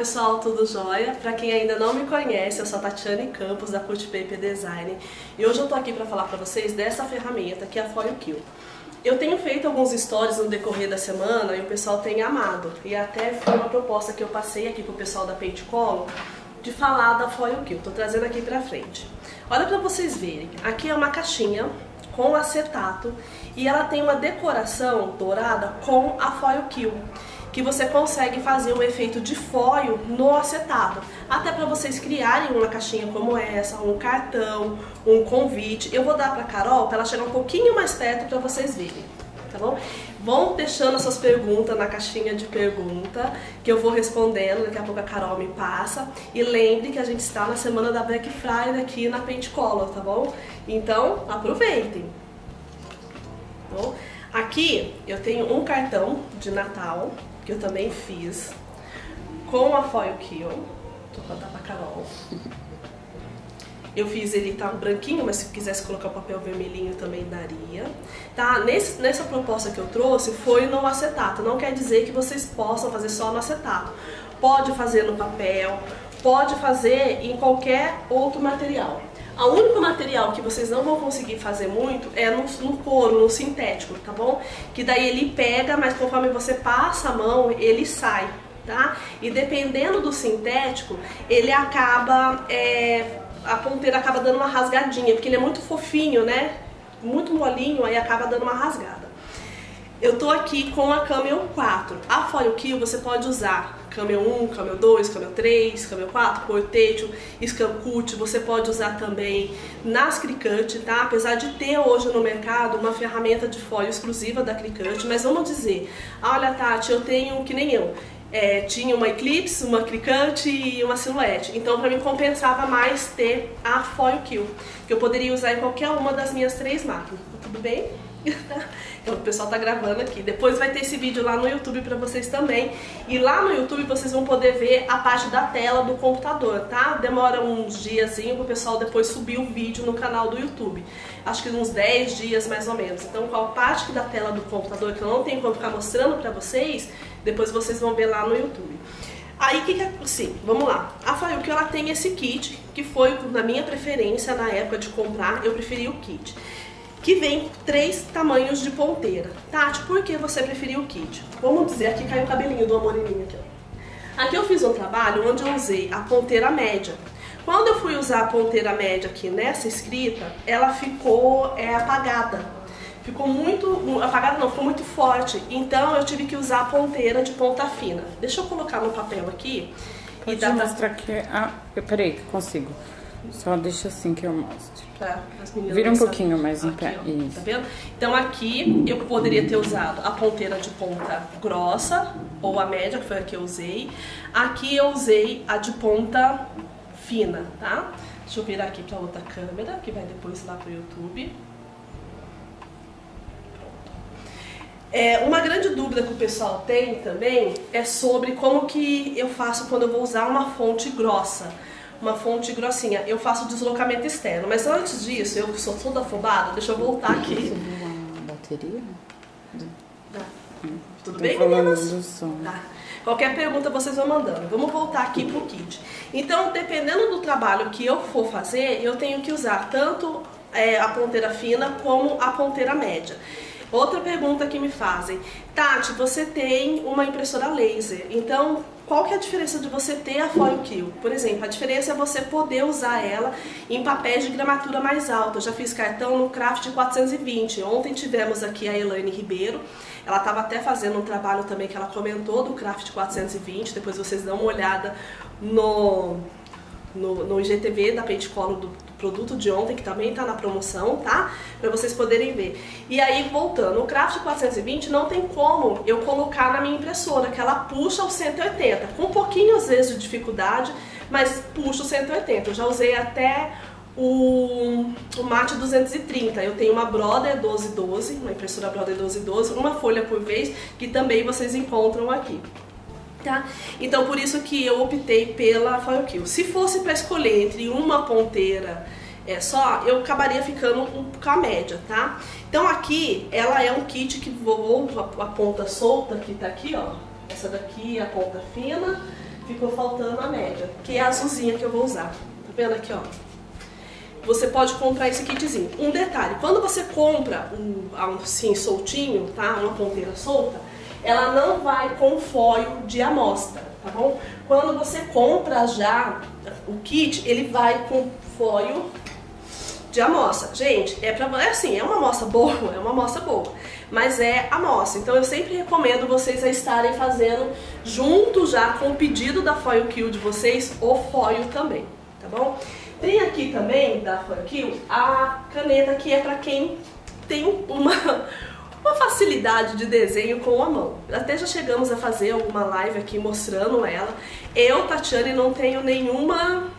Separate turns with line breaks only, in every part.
pessoal, tudo jóia? Para quem ainda não me conhece, eu sou a Tatiane Campos da Cut Paper Design e hoje eu tô aqui para falar para vocês dessa ferramenta que é a Foil Kill. Eu tenho feito alguns stories no decorrer da semana e o pessoal tem amado e até foi uma proposta que eu passei aqui pro pessoal da Paint Color de falar da Foil Kill, tô trazendo aqui pra frente. Olha para vocês verem, aqui é uma caixinha com acetato e ela tem uma decoração dourada com a Foil Kill que você consegue fazer um efeito de foil no acetato. Até para vocês criarem uma caixinha como essa, um cartão, um convite. Eu vou dar para Carol para ela chegar um pouquinho mais perto para vocês verem, tá bom? Vão deixando as suas perguntas na caixinha de pergunta, que eu vou respondendo, daqui a pouco a Carol me passa. E lembre que a gente está na semana da Black Friday aqui na Paint Color, tá bom? Então, aproveitem! Tá bom? Aqui eu tenho um cartão de Natal que eu também fiz com a Foil Kill. Vou contar pra Carol. Eu fiz ele tá branquinho, mas se quisesse colocar o papel vermelhinho também daria. Tá? Nesse, nessa proposta que eu trouxe foi no acetato. Não quer dizer que vocês possam fazer só no acetato. Pode fazer no papel, pode fazer em qualquer outro material. O único material que vocês não vão conseguir fazer muito é no, no couro, no sintético, tá bom? Que daí ele pega, mas conforme você passa a mão, ele sai, tá? E dependendo do sintético, ele acaba, é, a ponteira acaba dando uma rasgadinha, porque ele é muito fofinho, né? Muito molinho, aí acaba dando uma rasgada. Eu tô aqui com a Camel 4. A Foil Kill você pode usar Camel 1, Camel 2, Camel 3, Camel 4, Portation, Scancut, você pode usar também nas Cricut, tá? Apesar de ter hoje no mercado uma ferramenta de foil exclusiva da Cricut, mas vamos dizer, olha Tati, eu tenho que nem eu, é, tinha uma Eclipse, uma Cricut e uma Silhouette. Então para mim compensava mais ter a Foil Kill, que eu poderia usar em qualquer uma das minhas três máquinas. Tudo bem? Então, o pessoal tá gravando aqui. Depois vai ter esse vídeo lá no YouTube pra vocês também. E lá no YouTube vocês vão poder ver a parte da tela do computador, tá? Demora uns diazinho pro pessoal depois subir o vídeo no canal do YouTube. Acho que uns 10 dias mais ou menos. Então, qual parte da tela do computador que eu não tenho como ficar mostrando pra vocês, depois vocês vão ver lá no YouTube. Aí, que que é, sim, vamos lá. A Fayuki, ela tem esse kit, que foi na minha preferência na época de comprar, eu preferi o kit que vem três tamanhos de ponteira. Tati, por que você preferiu o kit? Vamos dizer, aqui caiu o cabelinho do amor em mim aqui. Aqui eu fiz um trabalho onde eu usei a ponteira média. Quando eu fui usar a ponteira média aqui nessa escrita, ela ficou é, apagada. Ficou muito, apagada não, ficou muito forte. Então eu tive que usar a ponteira de ponta fina. Deixa eu colocar no papel aqui.
Pode e dá mostrar pra... que... Ah, peraí, consigo. Só deixa assim que eu mostro. Tá, Vira um pouquinho mais em pé.
Isso. Tá vendo? Então aqui eu poderia ter usado a ponteira de ponta grossa, ou a média, que foi a que eu usei. Aqui eu usei a de ponta fina, tá? Deixa eu virar aqui pra outra câmera, que vai depois lá pro YouTube. É, uma grande dúvida que o pessoal tem também é sobre como que eu faço quando eu vou usar uma fonte grossa uma fonte grossinha. Eu faço deslocamento externo, mas antes disso, eu sou toda afobada, deixa eu voltar aqui.
Uma bateria?
Tá. Tudo bem, meninas? Tá. Qualquer pergunta vocês vão mandando. Vamos voltar aqui pro kit. Então, dependendo do trabalho que eu for fazer, eu tenho que usar tanto é, a ponteira fina como a ponteira média. Outra pergunta que me fazem, Tati, você tem uma impressora laser, então qual que é a diferença de você ter a foil kill? Por exemplo, a diferença é você poder usar ela em papéis de gramatura mais alta. Eu já fiz cartão no Craft 420. Ontem tivemos aqui a Elaine Ribeiro. Ela estava até fazendo um trabalho também que ela comentou do Craft 420. Depois vocês dão uma olhada no no, no IGTV da do, do, produto de ontem, que também está na promoção, tá? Para vocês poderem ver. E aí, voltando, o Craft 420 não tem como eu colocar na minha impressora, que ela puxa o 180, com um pouquinho às vezes de dificuldade, mas puxa o 180. Eu já usei até o, o Mate 230. Eu tenho uma Brother 1212, uma impressora Brother 1212, uma folha por vez, que também vocês encontram aqui tá? Então por isso que eu optei pela Foil Kill. Se fosse para escolher entre uma ponteira é, só, eu acabaria ficando com a média, tá? Então aqui, ela é um kit que voou a, a ponta solta, que tá aqui, ó. Essa daqui a ponta fina ficou faltando a média, que é a azulzinha que eu vou usar. Tá vendo aqui, ó? Você pode comprar esse kitzinho. Um detalhe, quando você compra um, assim, soltinho, tá? Uma ponteira solta, ela não vai com foil de amostra, tá bom? Quando você compra já o kit, ele vai com foil de amostra. Gente, é, pra, é assim, é uma amostra boa, é uma amostra boa, mas é amostra. Então eu sempre recomendo vocês a estarem fazendo junto já com o pedido da Foil Kill de vocês, o foil também, tá bom? Tem aqui também, da Foil Kill, a caneta que é para quem tem uma, uma facilidade de desenho com a mão. Até já chegamos a fazer alguma live aqui mostrando ela. Eu, Tatiane, não tenho nenhuma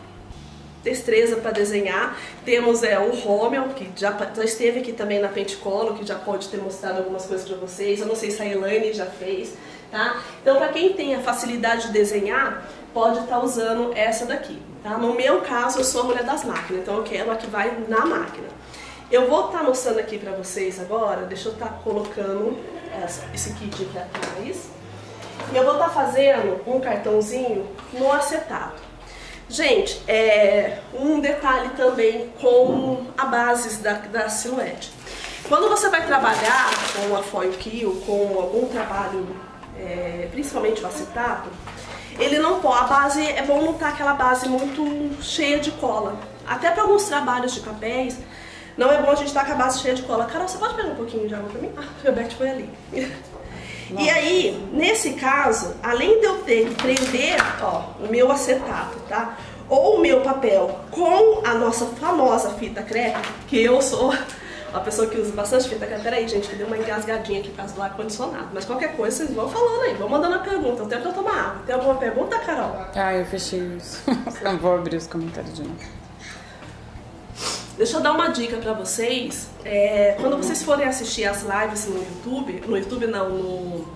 destreza para desenhar. Temos é, o Rommel, que já, já esteve aqui também na Penticolo, que já pode ter mostrado algumas coisas para vocês. Eu não sei se a Elaine já fez, tá? Então, para quem tem a facilidade de desenhar, pode estar tá usando essa daqui, tá? No meu caso, eu sou a mulher das máquinas, então eu quero a que vai na máquina. Eu vou estar tá mostrando aqui para vocês agora, deixa eu estar tá colocando essa, esse kit aqui atrás. E eu vou estar tá fazendo um cartãozinho no acetato. Gente, é, um detalhe também com a base da, da silhuete. Quando você vai trabalhar com a foil kill, com algum trabalho, é, principalmente o acetato, ele não pode, a base, é bom não estar tá aquela base muito cheia de cola. Até para alguns trabalhos de papéis, não é bom a gente estar tá com a base cheia de cola. Carol, você pode pegar um pouquinho de água para mim? Ah, o Roberto foi ali. E aí, nesse caso, além de eu ter que prender, ó, o meu acetato, tá? Ou o meu papel com a nossa famosa fita crepe, que eu sou uma pessoa que usa bastante fita crepe. Peraí, gente, que deu uma engasgadinha aqui por causa do ar-condicionado. Mas qualquer coisa, vocês vão falando aí, vão mandando a pergunta. Eu tenho pra tomar água. Tem alguma pergunta, Carol?
Ah, eu fechei isso. Não vou abrir os comentários de novo.
Deixa eu dar uma dica para vocês. É, quando vocês forem assistir as lives no YouTube, no YouTube não, no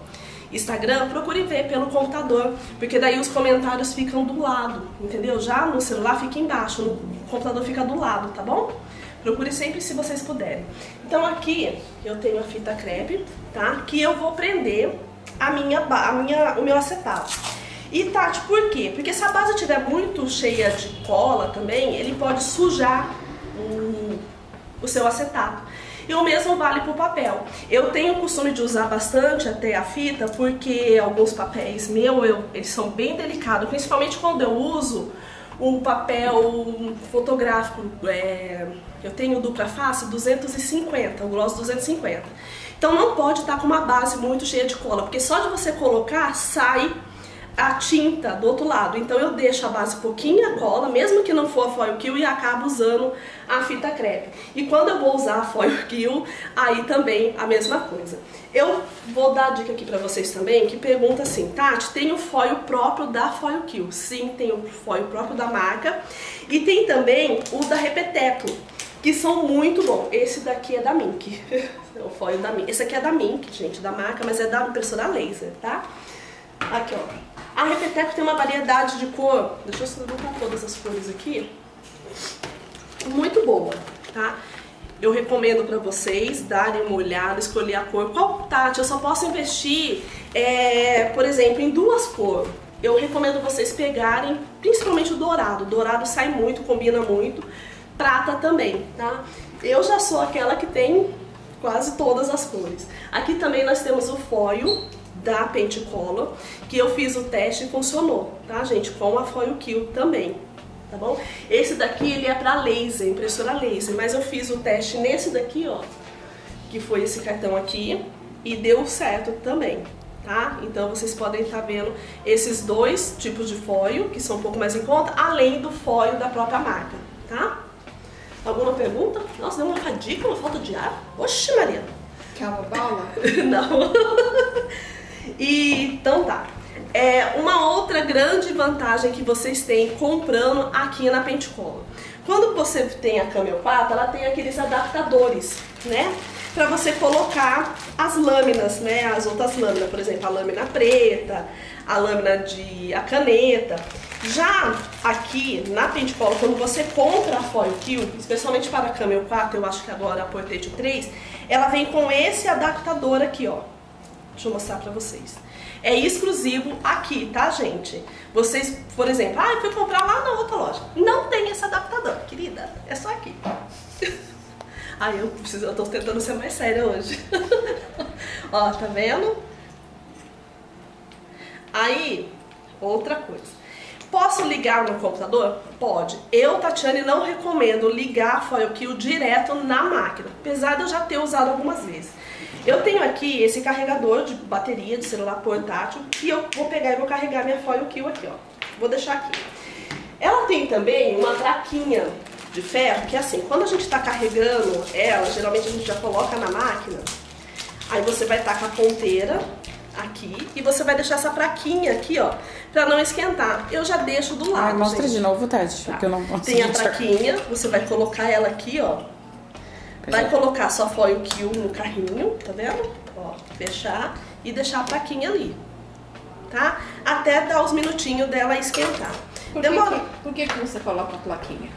Instagram, procure ver pelo computador, porque daí os comentários ficam do lado, entendeu? Já no celular fica embaixo, no computador fica do lado, tá bom? Procure sempre se vocês puderem. Então aqui eu tenho a fita crepe, tá? Que eu vou prender a minha, a minha, o meu acetato. E Tati, por quê? Porque se a base estiver muito cheia de cola também, ele pode sujar o, o seu acetato. E o mesmo vale para o papel. Eu tenho o costume de usar bastante até a fita, porque alguns papéis meu, eu, eles são bem delicados, principalmente quando eu uso o papel fotográfico. É, eu tenho dupla face 250, o gloss 250. Então não pode estar com uma base muito cheia de cola, porque só de você colocar sai a tinta do outro lado. Então eu deixo a base pouquinha cola, mesmo que não for a foil kill, e acabo usando a fita crepe. E quando eu vou usar a foil kill, aí também a mesma coisa. Eu vou dar a dica aqui pra vocês também, que pergunta assim, Tati, tem o foil próprio da foil kill? Sim, tem o foil próprio da marca. E tem também o da Repeteco, que são muito bons. Esse daqui é da Mink, o foil da Mink. Esse aqui é da Mink, gente, da marca, mas é da impressora laser, tá? Aqui, ó. A Repeteco tem uma variedade de cor, deixa eu botar todas as cores aqui, muito boa, tá? Eu recomendo para vocês darem uma olhada, escolher a cor. Qual, Tati? Eu só posso investir, é, por exemplo, em duas cores. Eu recomendo vocês pegarem, principalmente o dourado. O dourado sai muito, combina muito. Prata também, tá? Eu já sou aquela que tem quase todas as cores. Aqui também nós temos o foil, da Pentecolor, que eu fiz o teste e funcionou, tá, gente? Com a Foil Kill também, tá bom? Esse daqui, ele é para laser, impressora laser, mas eu fiz o teste nesse daqui, ó, que foi esse cartão aqui, e deu certo também, tá? Então vocês podem estar tá vendo esses dois tipos de foil, que são um pouco mais em conta, além do foil da própria marca, tá? Alguma pergunta? Nossa, deu uma fadiga, uma falta de ar? Oxe, Maria!
Quer uma bala?
Não. E, então tá. É, uma outra grande vantagem que vocês têm comprando aqui na Pentecola. Quando você tem a Camel 4, ela tem aqueles adaptadores, né? Para você colocar as lâminas, né? As outras lâminas, por exemplo, a lâmina preta, a lâmina de a caneta. Já aqui na Pentecola, quando você compra a Foil Kill, especialmente para a Camel 4, eu acho que agora a Portate 3, ela vem com esse adaptador aqui, ó Deixa eu mostrar pra vocês. É exclusivo aqui, tá, gente? Vocês, por exemplo, ah, eu fui comprar lá na outra loja. Não tem esse adaptador, querida. É só aqui. ah, eu preciso, eu tô tentando ser mais séria hoje. Ó, tá vendo? Aí, outra coisa. Posso ligar no computador? Pode. Eu, Tatiane, não recomendo ligar a Foil Kill direto na máquina, apesar de eu já ter usado algumas vezes. Eu tenho aqui esse carregador de bateria de celular portátil e eu vou pegar e vou carregar minha Foil Kill aqui, ó. Vou deixar aqui. Ela tem também uma traquinha de ferro, que é assim, quando a gente está carregando ela, geralmente a gente já coloca na máquina, aí você vai estar com a ponteira aqui e você vai deixar essa plaquinha aqui, ó, pra não esquentar. Eu já deixo do lado, ah,
mostra
gente.
de novo, Tati, tá. que eu não
Tem a plaquinha, você vai colocar ela aqui, ó. Vai colocar sua foil kill no carrinho, tá vendo? Ó, fechar e deixar a plaquinha ali, tá? Até dar os minutinhos dela esquentar.
Por que, Demora... que, por que, que você coloca a plaquinha?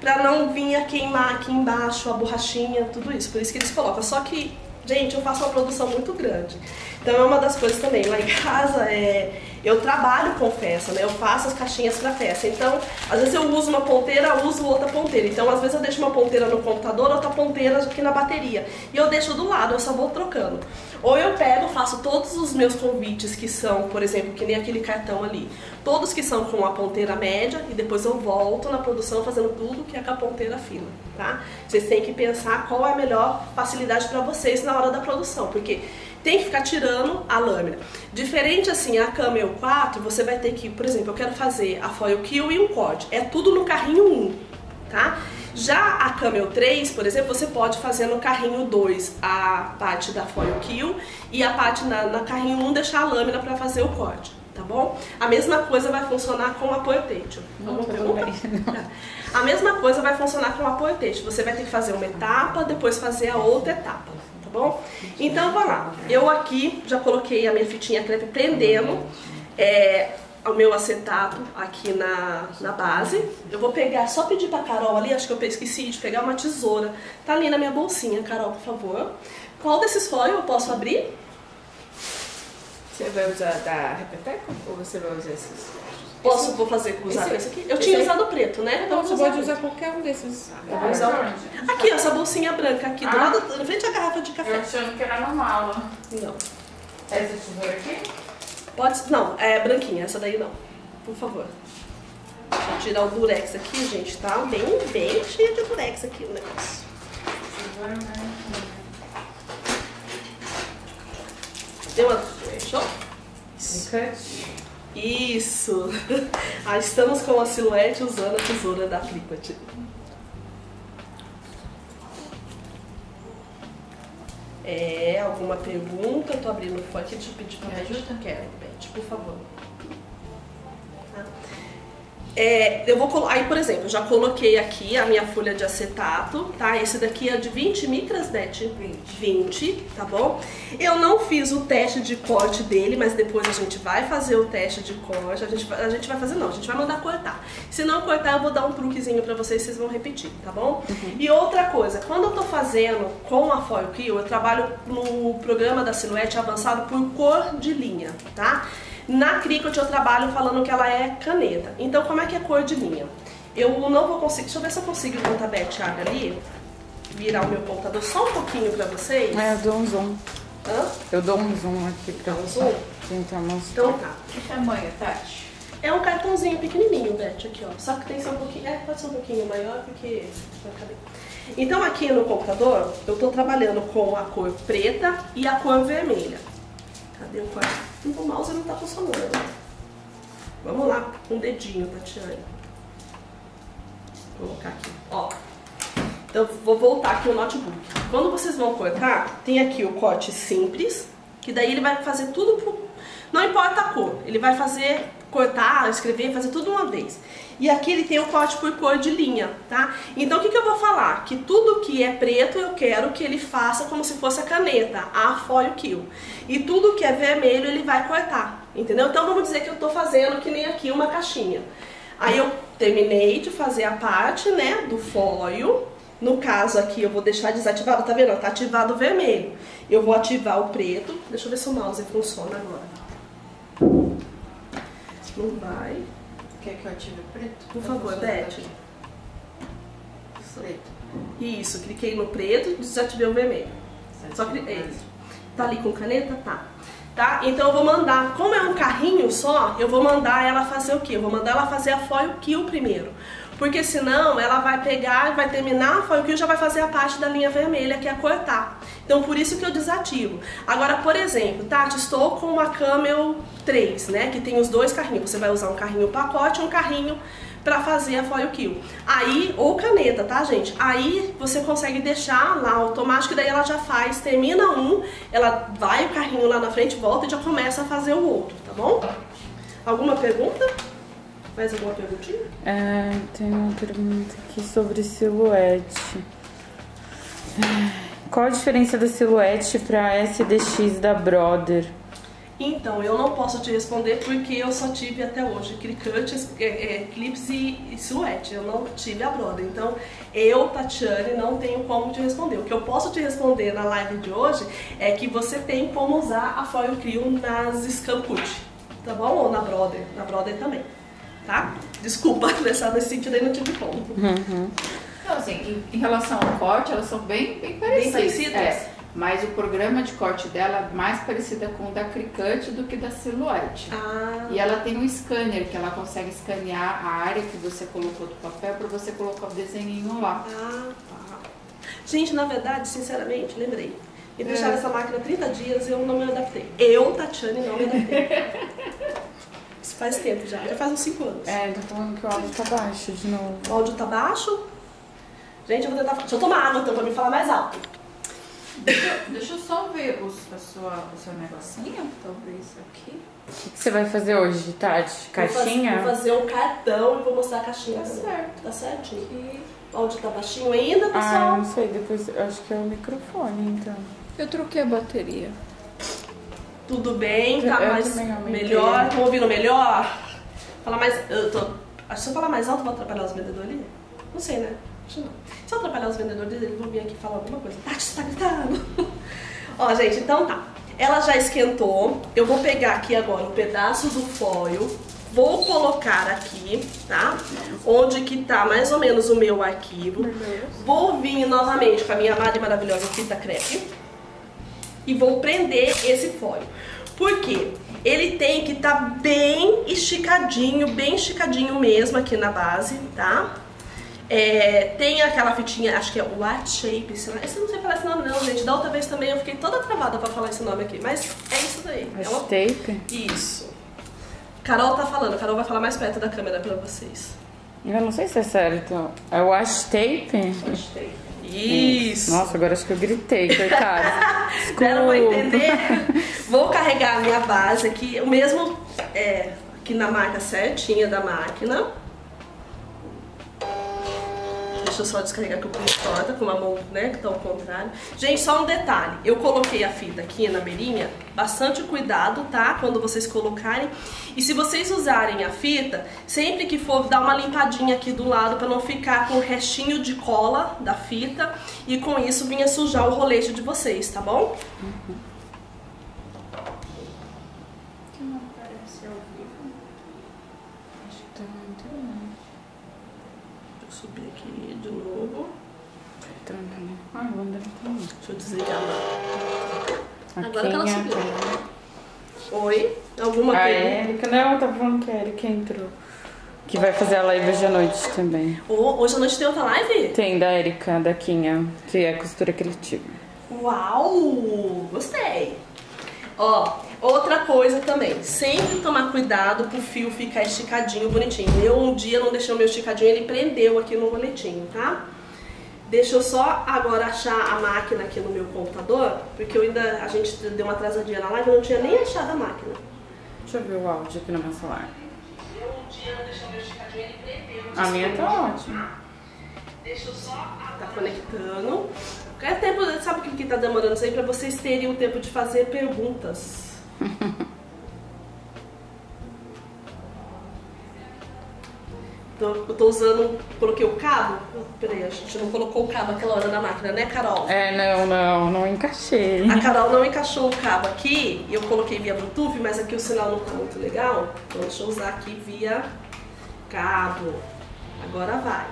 Pra não vir a queimar aqui embaixo a borrachinha, tudo isso. Por isso que eles colocam. Só que Gente, eu faço uma produção muito grande. Então é uma das coisas também. Lá em casa é, eu trabalho com festa, né? Eu faço as caixinhas para festa. Então, às vezes eu uso uma ponteira, uso outra ponteira. Então, às vezes eu deixo uma ponteira no computador, outra ponteira aqui na bateria. E eu deixo do lado, eu só vou trocando. Ou eu pego, faço todos os meus convites que são, por exemplo, que nem aquele cartão ali. Todos que são com a ponteira média e depois eu volto na produção fazendo tudo que é com a ponteira fina, tá? Vocês têm que pensar qual é a melhor facilidade para vocês na hora da produção, porque tem que ficar tirando a lâmina. Diferente assim, a Camel 4, você vai ter que, por exemplo, eu quero fazer a foil kill e um corte. É tudo no carrinho 1, tá? Já a Camel 3, por exemplo, você pode fazer no carrinho 2 a parte da foil kill e a parte na, na carrinho 1 deixar a lâmina para fazer o corte, tá bom? A mesma coisa vai funcionar com o apoio têxtil. Alguma pergunta? A mesma coisa vai funcionar com o apoio têxtil. Você vai ter que fazer uma etapa, depois fazer a outra etapa, tá bom? Então, vamos lá. Eu aqui já coloquei a minha fitinha crepe prendendo. É, o meu acetato aqui na, na base. Eu vou pegar, só pedir pra Carol ali, acho que eu esqueci de pegar uma tesoura. Tá ali na minha bolsinha, Carol, por favor. Qual desses foil eu posso abrir?
Você vai usar da Repeteco ou você vai usar esses?
Posso, vou fazer usar esse, esse aqui? Eu tinha usado preto, né?
Então você pode usar qualquer um desses.
Ah, vou usar Aqui, essa bolsinha branca aqui, do ah. lado, na frente da garrafa de café.
Eu achando que era normal.
Não.
Essa tesoura aqui?
Pode, não, é branquinha, essa daí não. Por favor. Eu tirar o durex aqui, gente, tá bem, bem cheio de durex aqui o negócio. Deu uma... Fechou? Isso! ah, estamos com a silhuete usando a tesoura da Flippat. É, alguma pergunta? Eu tô abrindo o fone aqui, deixa eu pedir pra me ajudar. Quero, Beth, por favor. É, eu vou Aí, por exemplo, eu já coloquei aqui a minha folha de acetato, tá? Esse daqui é de 20 micras, Beth? 20. 20, tá bom? Eu não fiz o teste de corte dele, mas depois a gente vai fazer o teste de corte. A gente, a gente vai fazer não, a gente vai mandar cortar. Se não cortar, eu vou dar um truquezinho pra vocês, vocês vão repetir, tá bom? Uhum. E outra coisa, quando eu tô fazendo com a Foil Kill, eu trabalho no programa da Silhouette avançado por cor de linha, tá? Na Cricut eu trabalho falando que ela é caneta. Então como é que é cor de linha? Eu não vou conseguir, deixa eu ver se eu consigo a Beth abre ali, virar o meu computador só um pouquinho pra vocês.
É, eu dou um zoom.
Hã?
Eu dou um zoom aqui pra
um zoom?
Então,
então tá.
Que tamanho, Tati?
É um cartãozinho pequenininho, Beth, aqui ó. Só que tem que ser um pouquinho, é, pode ser um pouquinho maior porque. Então aqui no computador eu estou trabalhando com a cor preta e a cor vermelha. Cadê o quarto? O mouse não tá funcionando. Vamos lá, um dedinho, Tatiane. Vou colocar aqui, ó. Então, vou voltar aqui o notebook. Quando vocês vão cortar, tem aqui o corte simples, que daí ele vai fazer tudo pro... Não importa a cor, ele vai fazer, cortar, escrever, fazer tudo uma vez. E aqui ele tem o corte por cor de linha, tá? Então o que, que eu vou falar? Que tudo que é preto eu quero que ele faça como se fosse a caneta, a foil kill. E tudo que é vermelho ele vai cortar, entendeu? Então vamos dizer que eu tô fazendo que nem aqui uma caixinha. Aí eu terminei de fazer a parte, né, do foil No caso aqui, eu vou deixar desativado, tá vendo? Tá ativado o vermelho. Eu vou ativar o preto. Deixa eu ver se o mouse funciona agora. Não vai.
Quer que eu ative o preto?
Por favor, Beth. Preto. Isso, cliquei no preto, desativei o vermelho. Só cliquei. Tá ali com caneta? Tá. Tá? Então eu vou mandar, como é um carrinho só, eu vou mandar ela fazer o quê? Eu vou mandar ela fazer a foil kill primeiro. Porque senão ela vai pegar, vai terminar a foil e já vai fazer a parte da linha vermelha, que é cortar. Então por isso que eu desativo. Agora, por exemplo, Tati, estou com uma Camel 3, né? Que tem os dois carrinhos. Você vai usar um carrinho pacote e um carrinho para fazer a foil kill. Aí, ou caneta, tá, gente? Aí você consegue deixar lá automático, daí ela já faz, termina um, ela vai o carrinho lá na frente, volta e já começa a fazer o outro, tá bom? Alguma pergunta? Mais alguma perguntinha?
É, tem uma pergunta aqui sobre silhuete. Qual a diferença da silhuete para SDX da Brother?
Então, eu não posso te responder porque eu só tive até hoje cricut, é, é, e, e silhuete. Eu não tive a broda. Então, eu, Tatiane, não tenho como te responder. O que eu posso te responder na live de hoje é que você tem como usar a Foil Crew nas Scamcut, tá bom? Ou na Brother, na Brother também, tá? Desculpa, nessa, nesse sentido aí não tive como.
Uhum. Então, assim, em, em, relação ao corte, elas são bem, bem parecidas. Bem parecidas? É. Mas o programa de corte dela é mais parecida com o da Cricut do que da Silhouette. Ah. E ela tem um scanner que ela consegue escanear a área que você colocou do papel para você colocar o desenho lá.
Ah, tá. Gente, na verdade, sinceramente, lembrei. E deixaram é. essa máquina 30 dias e eu não me adaptei. Eu, Tatiane, não me adaptei. Isso faz tempo já, já faz uns 5 anos.
É, tô falando que o áudio tá baixo de novo.
O áudio tá baixo? Gente, eu vou tentar. Deixa eu tomar água então pra me falar mais alto.
Deixa, deixa eu só ver os, a sua, o seu negocinho, talvez aqui.
O que, que, você vai fazer hoje, Tati? Caixinha?
Vou fazer, vou fazer um cartão e vou mostrar a caixinha.
Tá certo.
Tá certinho? Aqui. Onde tá baixinho ainda, pessoal? Ah,
não sei, depois acho que é o microfone, então.
Eu troquei a bateria.
Tudo bem, tá eu mais melhor. Estão ouvindo melhor? Fala mais. Eu tô, acho que se eu falar mais alto, vou atrapalhar os vendedores. Não sei, né? Acho não. Se eu atrapalhar os vendedores, eles vão vir aqui falar alguma coisa. Tati, você tá gritando. Ó, gente, então tá. Ela já esquentou. Eu vou pegar aqui agora um pedaço do foil. Vou colocar aqui, tá? Onde que tá mais ou menos o meu arquivo. Vou vir novamente com a minha amada e maravilhosa fita crepe. E vou prender esse foil. Por quê? Ele tem que estar tá bem esticadinho, bem esticadinho mesmo aqui na base, tá? É, tem aquela fitinha, acho que é Art Shape, esse, esse não sei falar esse nome não, gente. Da outra vez também eu fiquei toda travada pra falar esse nome aqui, mas é isso daí.
Art
é uma...
Tape?
Isso. Carol tá falando, Carol vai falar mais perto da câmera pra vocês.
Eu não sei se é sério, então. É Wash Tape?
Wash Tape. Isso.
Nossa, agora acho que eu gritei, coitada.
Ela vai entender. Vou carregar a minha base aqui, o mesmo é, aqui na marca certinha da máquina. Deixa eu só descarregar que o punho torta com a mão, né, que tá ao contrário. Gente, só um detalhe. Eu coloquei a fita aqui na beirinha. Bastante cuidado, tá? Quando vocês colocarem. E se vocês usarem a fita, sempre que for, dar uma limpadinha aqui do lado para não ficar com o restinho de cola da fita. E com isso vinha sujar o rolete de vocês, tá bom? Uhum. Deixa eu desligar lá. Agora que ela subiu. Oi? Alguma
a Erika, não, tá falando que a Erika entrou. Que vai fazer a live hoje à noite também.
Oh, hoje à noite tem outra live?
Tem, da Erika, da Quinha, que é costura criativa.
Uau! Gostei! Ó, outra coisa também, sempre tomar cuidado pro fio ficar esticadinho, bonitinho. Eu um dia não deixei o meu esticadinho, ele prendeu aqui no roletinho, tá? Deixa eu só agora achar a máquina aqui no meu computador, porque eu ainda, a gente deu uma atrasadinha na live, eu não tinha nem achado a máquina.
Deixa eu ver o áudio aqui no meu celular. Eu um dia deixou meu esticadinho, ele prendeu. A minha tá ótima.
Deixa eu só... Tá conectando. É tempo, sabe o que, que tá demorando isso aí? Pra vocês terem o tempo de fazer perguntas. Eu tô usando, coloquei o cabo. Peraí, a gente não colocou o cabo aquela hora na máquina, né, Carol?
É, não, não, não encaixei.
A Carol não encaixou o cabo aqui e eu coloquei via Bluetooth, mas aqui o sinal não tá muito legal. Então deixa eu usar aqui via cabo. Agora vai.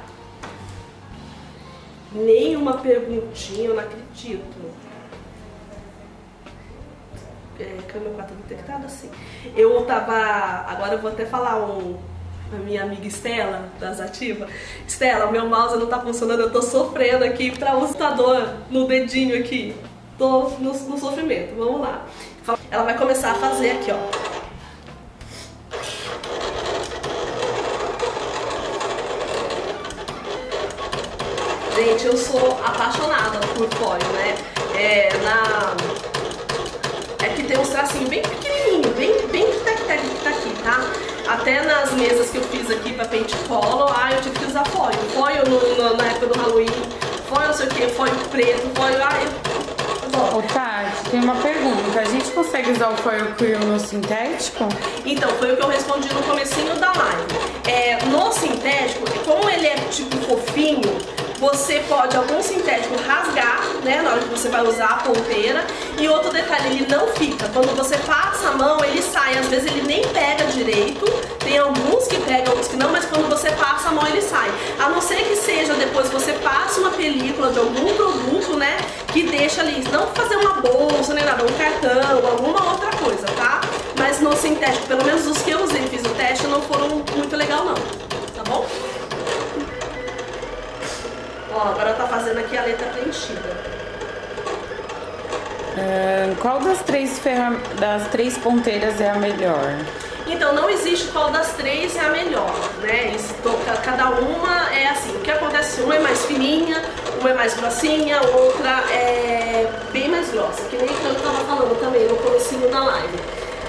Nenhuma perguntinha, eu não acredito. É, câmera 4 detectada, sim. Eu tava. Agora eu vou até falar um a minha amiga Estela, das Ativa. Estela, meu mouse não tá funcionando, eu tô sofrendo aqui pra o dor no dedinho aqui. Tô no, no sofrimento, vamos lá. Ela vai começar a fazer aqui, ó. Gente, eu sou apaixonada por foil, né? É, na... tem uns tracinhos bem pequenininho, bem, bem que tá, que tá, que tá aqui, tá? Até nas mesas que eu fiz aqui pra pente colo, ah, eu tive que usar foil. Foil no, no, na época do Halloween, foil não sei o que, foil preto, foil, ah, eu...
Ô Tati, tem uma pergunta. A gente consegue usar o foil cream no sintético?
Então, foi o que eu respondi no comecinho da live. É, no sintético, como ele é tipo fofinho, você pode algum sintético rasgar, né, na hora que você vai usar a ponteira. E outro detalhe, ele não fica. Quando você passa a mão, ele sai. Às vezes ele nem pega direito. Tem alguns que pegam, outros que não, mas quando você passa a mão, ele sai. A não ser que seja depois você passa uma película de algum produto, né, que deixa ali, não fazer uma bolsa, nem nada, um cartão, alguma outra coisa, tá? Mas no sintético, pelo menos os que eu usei, fiz o teste, não foram muito legal não, tá bom? Ó, agora tá fazendo aqui a letra preenchida.
Qual das três, ferram... das três ponteiras é a melhor?
Então, não existe qual das três é a melhor, né? Isso, cada uma é assim. O que acontece? Uma é mais fininha, uma é mais grossinha, outra é bem mais grossa. Que nem eu tava falando também no comecinho da live.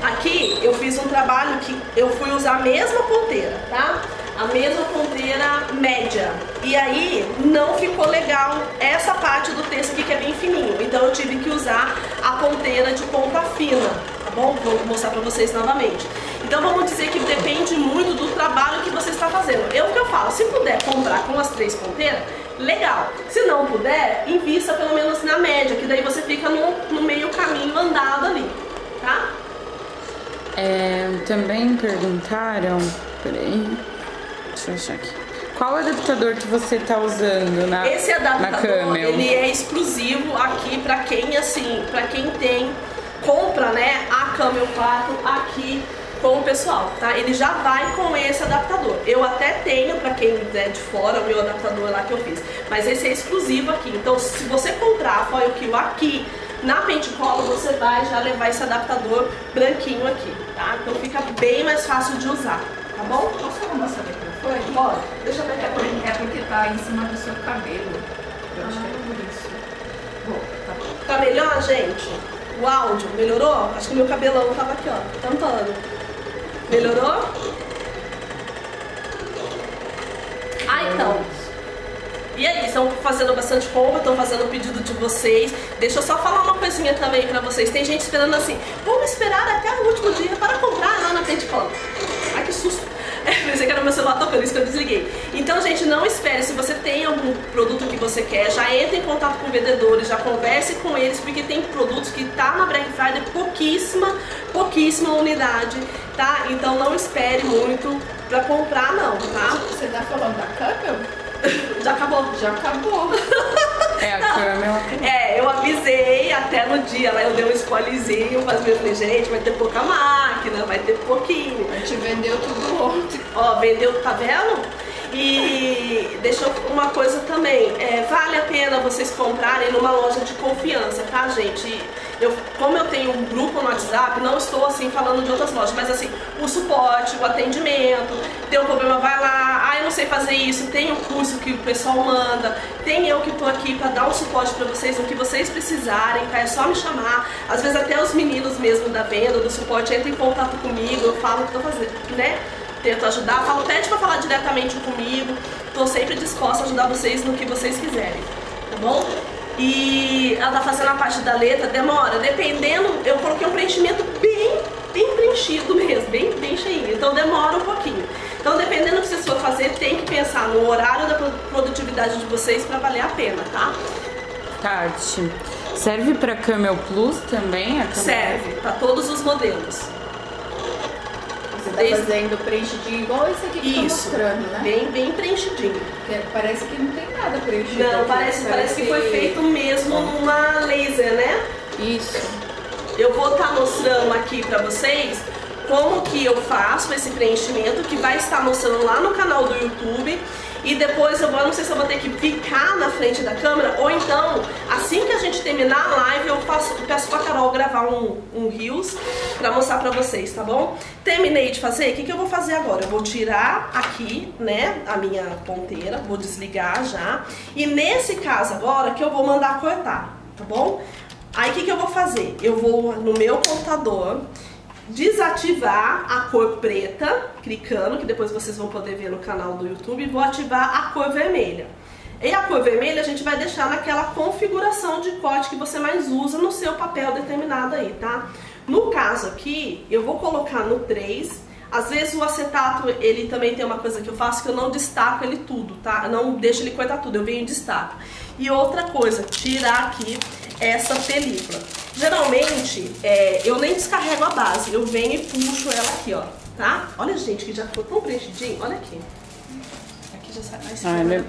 Aqui eu fiz um trabalho que eu fui usar a mesma ponteira, tá? A mesma ponteira média. E aí não ficou legal essa parte do texto aqui que é bem fininho. Então eu tive que usar a ponteira de ponta fina, tá bom? Vou mostrar pra vocês novamente. Então vamos dizer que depende muito do trabalho que você está fazendo. Eu que eu falo, se puder comprar com as três ponteiras, legal. Se não puder, invista pelo menos na média, que daí você fica no, no meio caminho andado ali, tá?
É, também perguntaram, peraí, Deixa eu achar aqui. Qual adaptador que você está usando na
Esse adaptador, ele é exclusivo aqui para quem assim, para quem tem compra, né, a Camel 4 aqui com o pessoal, tá? Ele já vai com esse adaptador. Eu até tenho para quem é de fora o meu adaptador lá que eu fiz, mas esse é exclusivo aqui. Então, se você comprar a Foil Kill aqui na Pentecolo, você vai já levar esse adaptador branquinho aqui, tá? Então fica bem mais fácil de usar, tá bom?
Posso mostrar aqui? Foi? Pode. Deixa eu ver. É porque, é porque tá em cima do seu cabelo. Eu acho que é por isso. Bom, tá.
Tá melhor, gente? O áudio melhorou? Acho que meu cabelão tava aqui, ó, tampando. Melhorou? Ah, então. E aí, estão fazendo bastante compra, estão fazendo o pedido de vocês. Deixa eu só falar uma coisinha também pra vocês. Tem gente esperando assim, vamos esperar até o último dia para comprar lá na Pentecon. Ai, que susto. pensei que era meu celular tocando, isso que eu desliguei. Então, gente, não espere. Se você tem algum produto que você quer, já entre em contato com vendedores, já converse com eles, porque tem produtos que tá na Black Friday pouquíssima, pouquíssima unidade, tá? Então não espere muito pra comprar, não, tá?
Você tá falando da Camel?
já acabou.
Já acabou.
É, a Camel.
É, eu avisei até no dia lá, eu dei um spoilerzinho, mas eu falei, gente, vai ter pouca máquina, vai ter pouquinho.
A gente vendeu tudo ontem.
Ó, vendeu, tá vendo? E deixa uma coisa também, é, vale a pena vocês comprarem numa loja de confiança, tá gente? Eu, como eu tenho um grupo no WhatsApp, não estou assim falando de outras lojas, mas assim, o suporte, o atendimento, tem um problema, vai lá, ah, eu não sei fazer isso, tem o um curso que o pessoal manda, tem eu que estou aqui para dar o um suporte para vocês, o que vocês precisarem, tá? É só me chamar. Às vezes até os meninos mesmo da venda, do suporte, entram em contato comigo, eu falo o que estou fazendo, né? Tento ajudar, falo, pede para falar diretamente comigo, estou sempre disposta a ajudar vocês no que vocês quiserem, tá bom? E ela tá fazendo a parte da letra, demora, dependendo, eu coloquei um preenchimento bem bem preenchido mesmo, bem, bem cheinho. Então demora um pouquinho. Então dependendo do que vocês for fazer, tem que pensar no horário da produtividade de vocês para valer a pena, tá?
Tati, serve para Camel Plus também?
Serve, para todos os modelos.
Tá Desde... fazendo preenchidinho igual esse aqui que Isso, tá mostrando, né?
Bem, bem preenchidinho.
parece que não tem nada preenchido.
Não, aqui, parece, parece, parece que foi feito mesmo numa laser, né?
Isso.
Eu vou estar tá mostrando aqui para vocês como que eu faço esse preenchimento, que vai estar mostrando lá no canal do YouTube. E depois eu vou, não sei se eu vou ter que ficar na frente da câmera, ou então, assim que a gente terminar a live, eu faço, peço pra Carol gravar um, um Reels pra mostrar pra vocês, tá bom? Terminei de fazer, o que, que eu vou fazer agora? Eu vou tirar aqui, né, a minha ponteira, vou desligar já. E nesse caso agora, que eu vou mandar cortar, tá bom? Aí o que, que eu vou fazer? Eu vou no meu computador desativar a cor preta, clicando, que depois vocês vão poder ver no canal do YouTube, e vou ativar a cor vermelha. E a cor vermelha a gente vai deixar naquela configuração de corte que você mais usa no seu papel determinado aí, tá? No caso aqui, eu vou colocar no 3, às vezes o acetato, ele também tem uma coisa que eu faço que eu não destaco ele tudo, tá? Eu não deixo ele cortar tudo, eu venho e destaco. E outra coisa, tirar aqui essa película. Geralmente, é, eu nem descarrego a base, eu venho e puxo ela aqui, ó, tá? Olha, gente, que já ficou tão preenchidinho, olha aqui. Aqui já sai mais ah.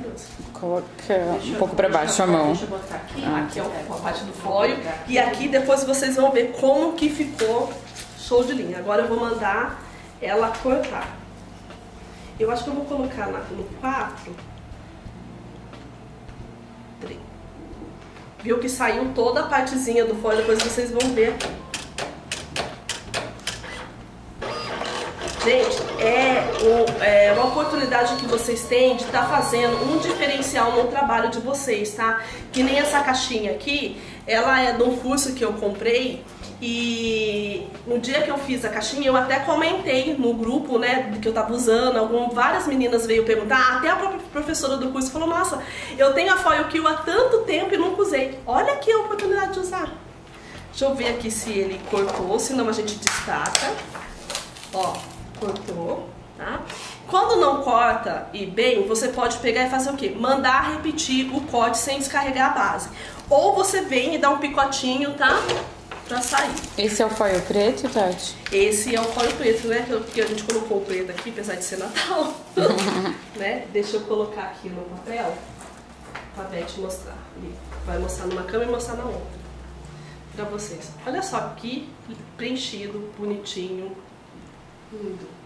Coloca um pouco para baixo a mão.
Deixa eu botar aqui. Ah. Aqui é a parte do foil. E aqui depois vocês vão ver como que ficou show de linha. Agora eu vou mandar ela cortar. Eu acho que eu vou colocar no 4 Viu que saiu toda a partezinha do fole, depois vocês vão ver. Gente, é, o, é, uma oportunidade que vocês têm de estar tá fazendo um diferencial no trabalho de vocês, tá? Que nem essa caixinha aqui, ela é um curso que eu comprei e no dia que eu fiz a caixinha, eu até comentei no grupo, né, que eu tava usando, algum, várias meninas veio perguntar, até a própria professora do curso falou, nossa, eu tenho a Foil Kill há tanto tempo e nunca usei. Olha aqui a oportunidade de usar. Deixa eu ver aqui se ele cortou, senão a gente destaca. Ó, cortou, tá? Quando não corta e bem, você pode pegar e fazer o quê? Mandar repetir o corte sem descarregar a base. Ou você vem e dá um picotinho, tá? Pra sair.
Esse é o foil preto, Tati?
Esse é o foil preto, né? Porque a gente colocou o preto aqui, apesar de ser Natal. né? Deixa eu colocar aqui no papel pra Beth mostrar. Vai mostrar numa câmera e mostrar na outra. Pra vocês. Olha só que preenchido, bonitinho, lindo.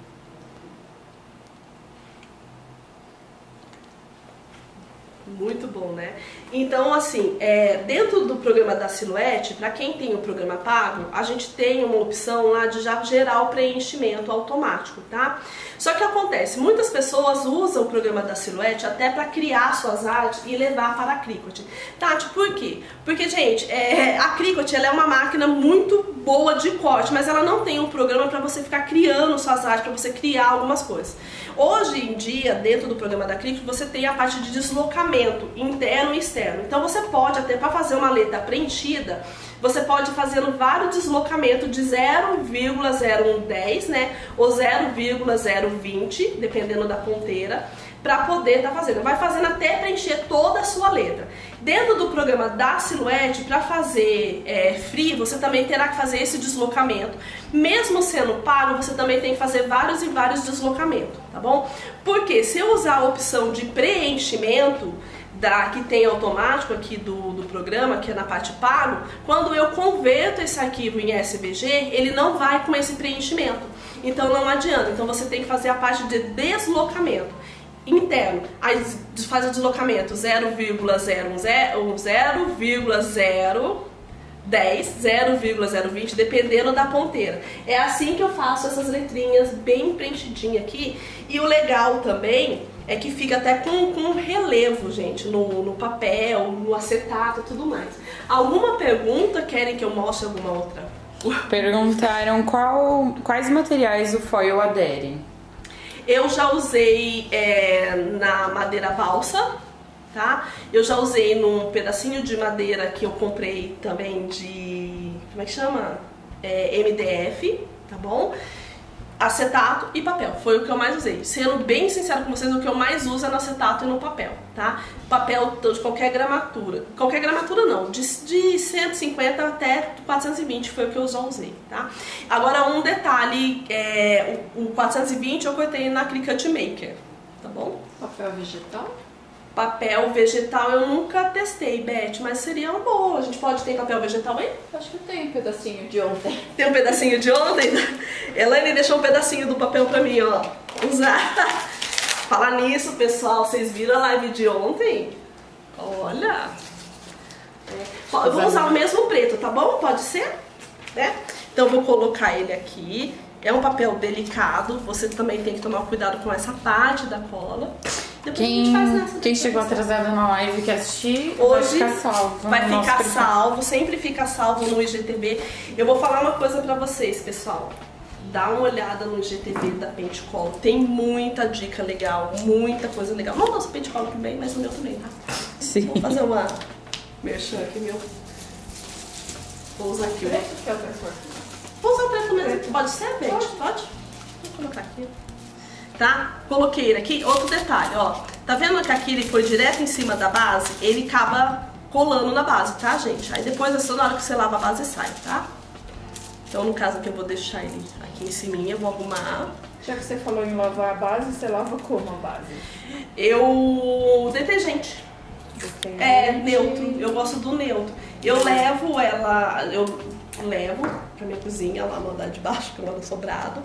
Muito bom, né? Então, assim, é, dentro do programa da Silhouette, para quem tem o programa pago, a gente tem uma opção lá de já gerar o preenchimento automático, tá? Só que acontece, muitas pessoas usam o programa da Silhouette até para criar suas artes e levar para a Cricut. Tati, por quê? Porque, gente, é, a Cricut ela é uma máquina muito boa de corte, mas ela não tem um programa para você ficar criando suas artes, para você criar algumas coisas. Hoje em dia, dentro do programa da Cricut, você tem a parte de deslocamento interno e externo. Então você pode até para fazer uma letra preenchida, você pode fazer vários deslocamentos de 0,0110, né, ou 0,020, dependendo da ponteira para poder estar tá fazendo. Vai fazendo até preencher toda a sua letra. Dentro do programa da Silhouette, para fazer é, free, você também terá que fazer esse deslocamento. Mesmo sendo pago, você também tem que fazer vários e vários deslocamentos, tá bom? Porque se eu usar a opção de preenchimento, da, que tem automático aqui do, do programa, que é na parte pago, quando eu converto esse arquivo em SVG, ele não vai com esse preenchimento. Então não adianta. Então você tem que fazer a parte de deslocamento interno. Aí faz o deslocamento 0,010, 0,010, 0,020, dependendo da ponteira. É assim que eu faço essas letrinhas bem preenchidinhas aqui. E o legal também é que fica até com, com relevo, gente, no, no papel, no acetato e tudo mais. Alguma pergunta? Querem que eu mostre alguma outra?
Perguntaram qual, quais materiais o foil adere.
Eu já usei é, na madeira balsa, tá? Eu já usei num pedacinho de madeira que eu comprei também de... como é que chama? é, MDF, tá bom? Acetato e papel. Foi o que eu mais usei. Sendo bem sincero com vocês, o que eu mais uso é no acetato e no papel, tá? Papel de qualquer gramatura. Qualquer gramatura não, de, de 150 até 420 foi o que eu já usei, tá? Agora um detalhe, é, o, o 420 eu cortei na Cricut Maker, tá bom?
Papel vegetal?
Papel vegetal eu nunca testei, Beth, mas seria uma boa. A gente pode ter papel vegetal aí?
Acho que tem um pedacinho de ontem.
Tem um pedacinho de ontem? Elaine deixou um pedacinho do papel pra mim, ó. Usar. Falar nisso, pessoal, vocês viram a live de ontem? Olha. É. Eu vou usar o mesmo preto, tá bom? Pode ser? Né? Então eu vou colocar ele aqui. É um papel delicado, você também tem que tomar cuidado com essa parte da cola.
Depois quem, quem chegou atrasado na live que assistir,
Hoje
vai ficar salvo.
Vai ficar salvo, sempre fica salvo no IGTV. Eu vou falar uma coisa pra vocês, pessoal. Dá uma olhada no IGTV da Pentecol. Tem muita dica legal, muita coisa legal. Não o nosso Pentecol também, mas o meu também, tá?
Sim.
Vou fazer uma merchan aqui, meu. Vou usar aqui o. Vou usar o preto mesmo. Pode ser? Pode? Pode? Vou colocar aqui tá? Coloquei ele aqui. Outro detalhe, ó. Tá vendo que aqui ele foi direto em cima da base? Ele acaba colando na base, tá, gente? Aí depois, assim, na hora que você lava a base, sai, tá? Então, no caso aqui, eu vou deixar ele aqui em cima, eu vou arrumar.
Já que você falou em lavar a base, você lava como a base?
Eu... detergente. detergente. É, neutro. Eu gosto do neutro. Eu levo ela... Eu levo pra minha cozinha, lá no andar de baixo, que é um sobrado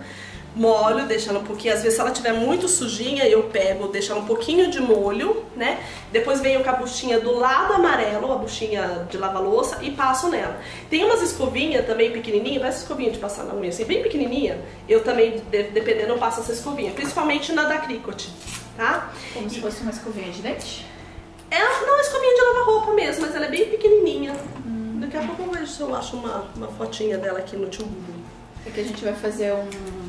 molho, deixa ela um pouquinho, às vezes se ela tiver muito sujinha, eu pego, deixo ela um pouquinho de molho, né? Depois venho com a buchinha do lado amarelo, a buchinha de lava-louça e passo nela. Tem umas escovinhas também pequenininha, essa escovinha de passar na unha assim, bem pequenininha, eu também, dependendo, eu passo essa escovinha, principalmente na da Cricut, tá?
Como e... se fosse uma escovinha de dente?
É, não, uma escovinha de lavar roupa mesmo, mas ela é bem pequenininha. Hum. Daqui a pouco eu vejo se eu acho uma, uma fotinha dela aqui no tio Google.
É que a gente vai fazer um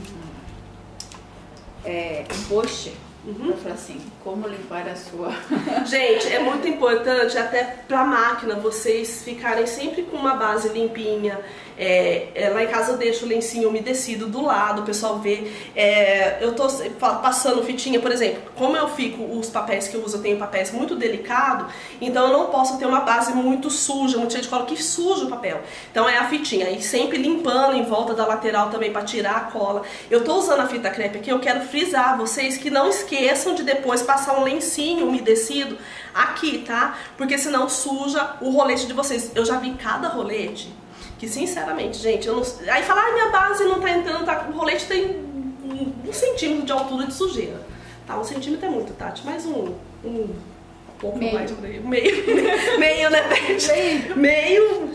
é, um post Uhum. falar assim, como limpar a sua.
Gente, é muito importante até pra máquina vocês ficarem sempre com uma base limpinha. É, é, lá em casa eu deixo o lencinho umedecido do lado, o pessoal vê. É, eu tô passando fitinha, por exemplo, como eu fico, os papéis que eu uso, eu tenho papéis muito delicados, então eu não posso ter uma base muito suja, muito cheia de cola, que suja o papel. Então é a fitinha, e sempre limpando em volta da lateral também para tirar a cola. Eu tô usando a fita crepe aqui, eu quero frisar vocês que não esqueçam de depois passar um lencinho umedecido aqui, tá? Porque senão suja o rolete de vocês. Eu já vi cada rolete que sinceramente, gente, eu não. Aí falar, ah, minha base não tá entrando, tá... o rolete tem um, centímetro de altura de sujeira. Tá, um centímetro é muito, Tati, mais um. um pouco meio. mais por aí. Meio. meio, né, Meio. Meio.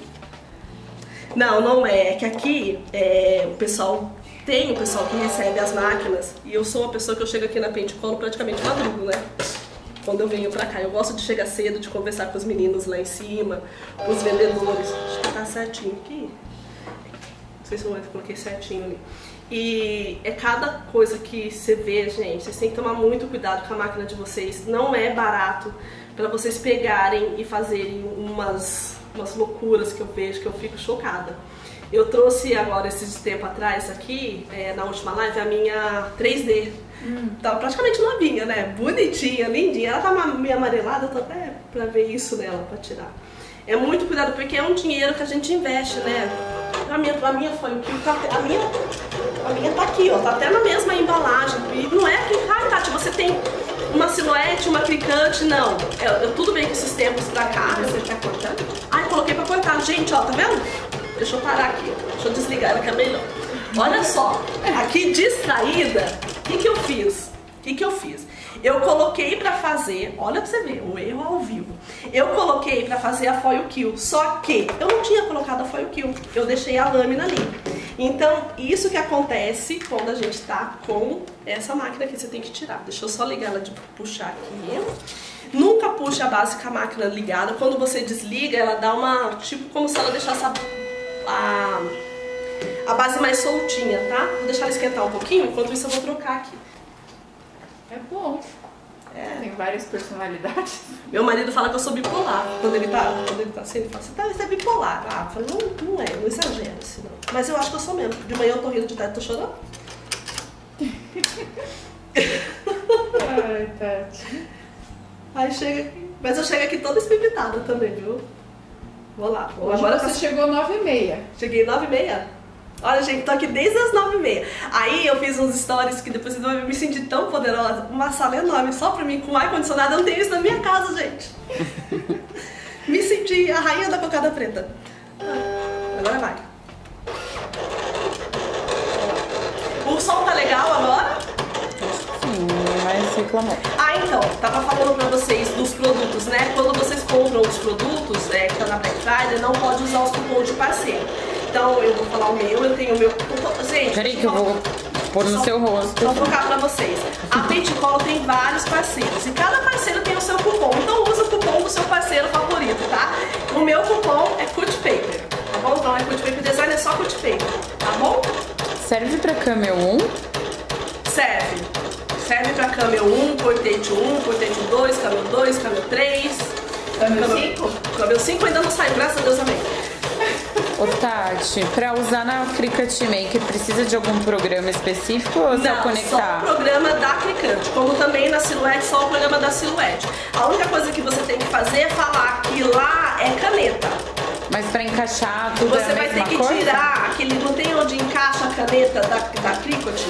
Não, não é. É que aqui é, o pessoal tem o pessoal que recebe as máquinas e eu sou uma pessoa que eu chego aqui na Pentecolo praticamente madrugo, né? Quando eu venho pra cá. Eu gosto de chegar cedo, de conversar com os meninos lá em cima, com os vendedores. Acho que tá certinho aqui. Não sei se eu coloquei certinho ali. E é cada coisa que você vê, gente. Vocês têm que tomar muito cuidado com a máquina de vocês. Não é barato para vocês pegarem e fazerem umas, umas loucuras que eu vejo, que eu fico chocada. Eu trouxe agora, esses tempo atrás aqui, é, na última live, a minha 3D Hum. Tava praticamente novinha, né? Bonitinha, lindinha. Ela tá meio amarelada, eu tô até pra ver isso nela, pra tirar. É muito cuidado, porque é um dinheiro que a gente investe, né? A minha, a minha foi o que tá, a minha, a minha tá aqui, ó, tá até na mesma embalagem. E não é que, ai, Tati, você tem uma silhuete, uma clicante, não. É, tudo bem que esses tempos pra cá.
Você tá cortando?
Ai, coloquei pra cortar. Gente, ó, tá vendo? Deixa eu parar aqui, deixa eu desligar ela que é melhor. Olha só, aqui distraída, o que, que eu fiz? O que, que eu fiz? Eu coloquei pra fazer, olha pra você ver, o erro ao vivo. Eu coloquei pra fazer a foil kill, só que eu não tinha colocado a foil kill, eu deixei a lâmina ali. Então, isso que acontece quando a gente tá com essa máquina que você tem que tirar. Deixa eu só ligar ela de puxar aqui. Nunca puxa a base com a máquina ligada. Quando você desliga, ela dá uma, tipo como se ela deixasse a, a a base mais soltinha, tá? Vou deixar ela esquentar um pouquinho, enquanto isso eu vou trocar aqui.
É bom.
É,
várias personalidades.
Meu marido fala que eu sou bipolar. Quando ele tá, quando ele tá assim, ele fala assim, tá, você é bipolar. Ah, eu falo, não, não é, não exagera assim, não. Mas eu acho que eu sou mesmo. De manhã eu tô rindo, de tarde eu tô chorando.
Ai, Tati.
Aí chega aqui. Mas eu chego aqui toda espivitada também, viu? Vou lá. Vou
Hoje
Agora
você tá... chegou 9h30.
Cheguei 9h30. Olha, gente, tô aqui desde as 9h30. Aí eu fiz uns stories que depois eu me senti tão poderosa. Uma sala enorme só pra mim, com ar-condicionado. Eu não tenho isso na minha casa, gente. me senti a rainha da cocada preta. Agora vai. O som tá legal agora?
Sim, mas reclamou.
Ah, então, tava falando pra vocês dos produtos, né? Quando vocês compram os produtos, é, que tá na Black Friday, não pode usar os cupons de parceiro. Então, eu vou falar o meu, eu tenho o meu cupom. Gente,
peraí que eu vou pôr no
só,
seu rosto.
Vou focar pra vocês. A Petcolo tem vários parceiros e cada parceiro tem o seu cupom. Então, usa o cupom do seu parceiro favorito, tá? O meu cupom é Cut Paper, tá bom? Não é Cut Paper Design, é só Cut Paper, tá bom?
Serve pra Camel 1?
Serve. Serve pra Camel 1, Portate 1, Portate 2, Camel 2, Camel 3.
Camel 5?
Camel 5 ainda não saiu, graças a Deus, amém.
Ô Tati, pra usar na Cricut Maker precisa de algum programa específico ou
Não,
só conectar?
só o programa da Cricut, como também na Silhouette, só o programa da Silhouette. A única coisa que você tem que fazer é falar que lá é caneta.
Mas pra encaixar tudo
Você
é a
vai ter
mesma
que
coisa?
tirar aquele, não tem onde encaixa a caneta da, da Cricut.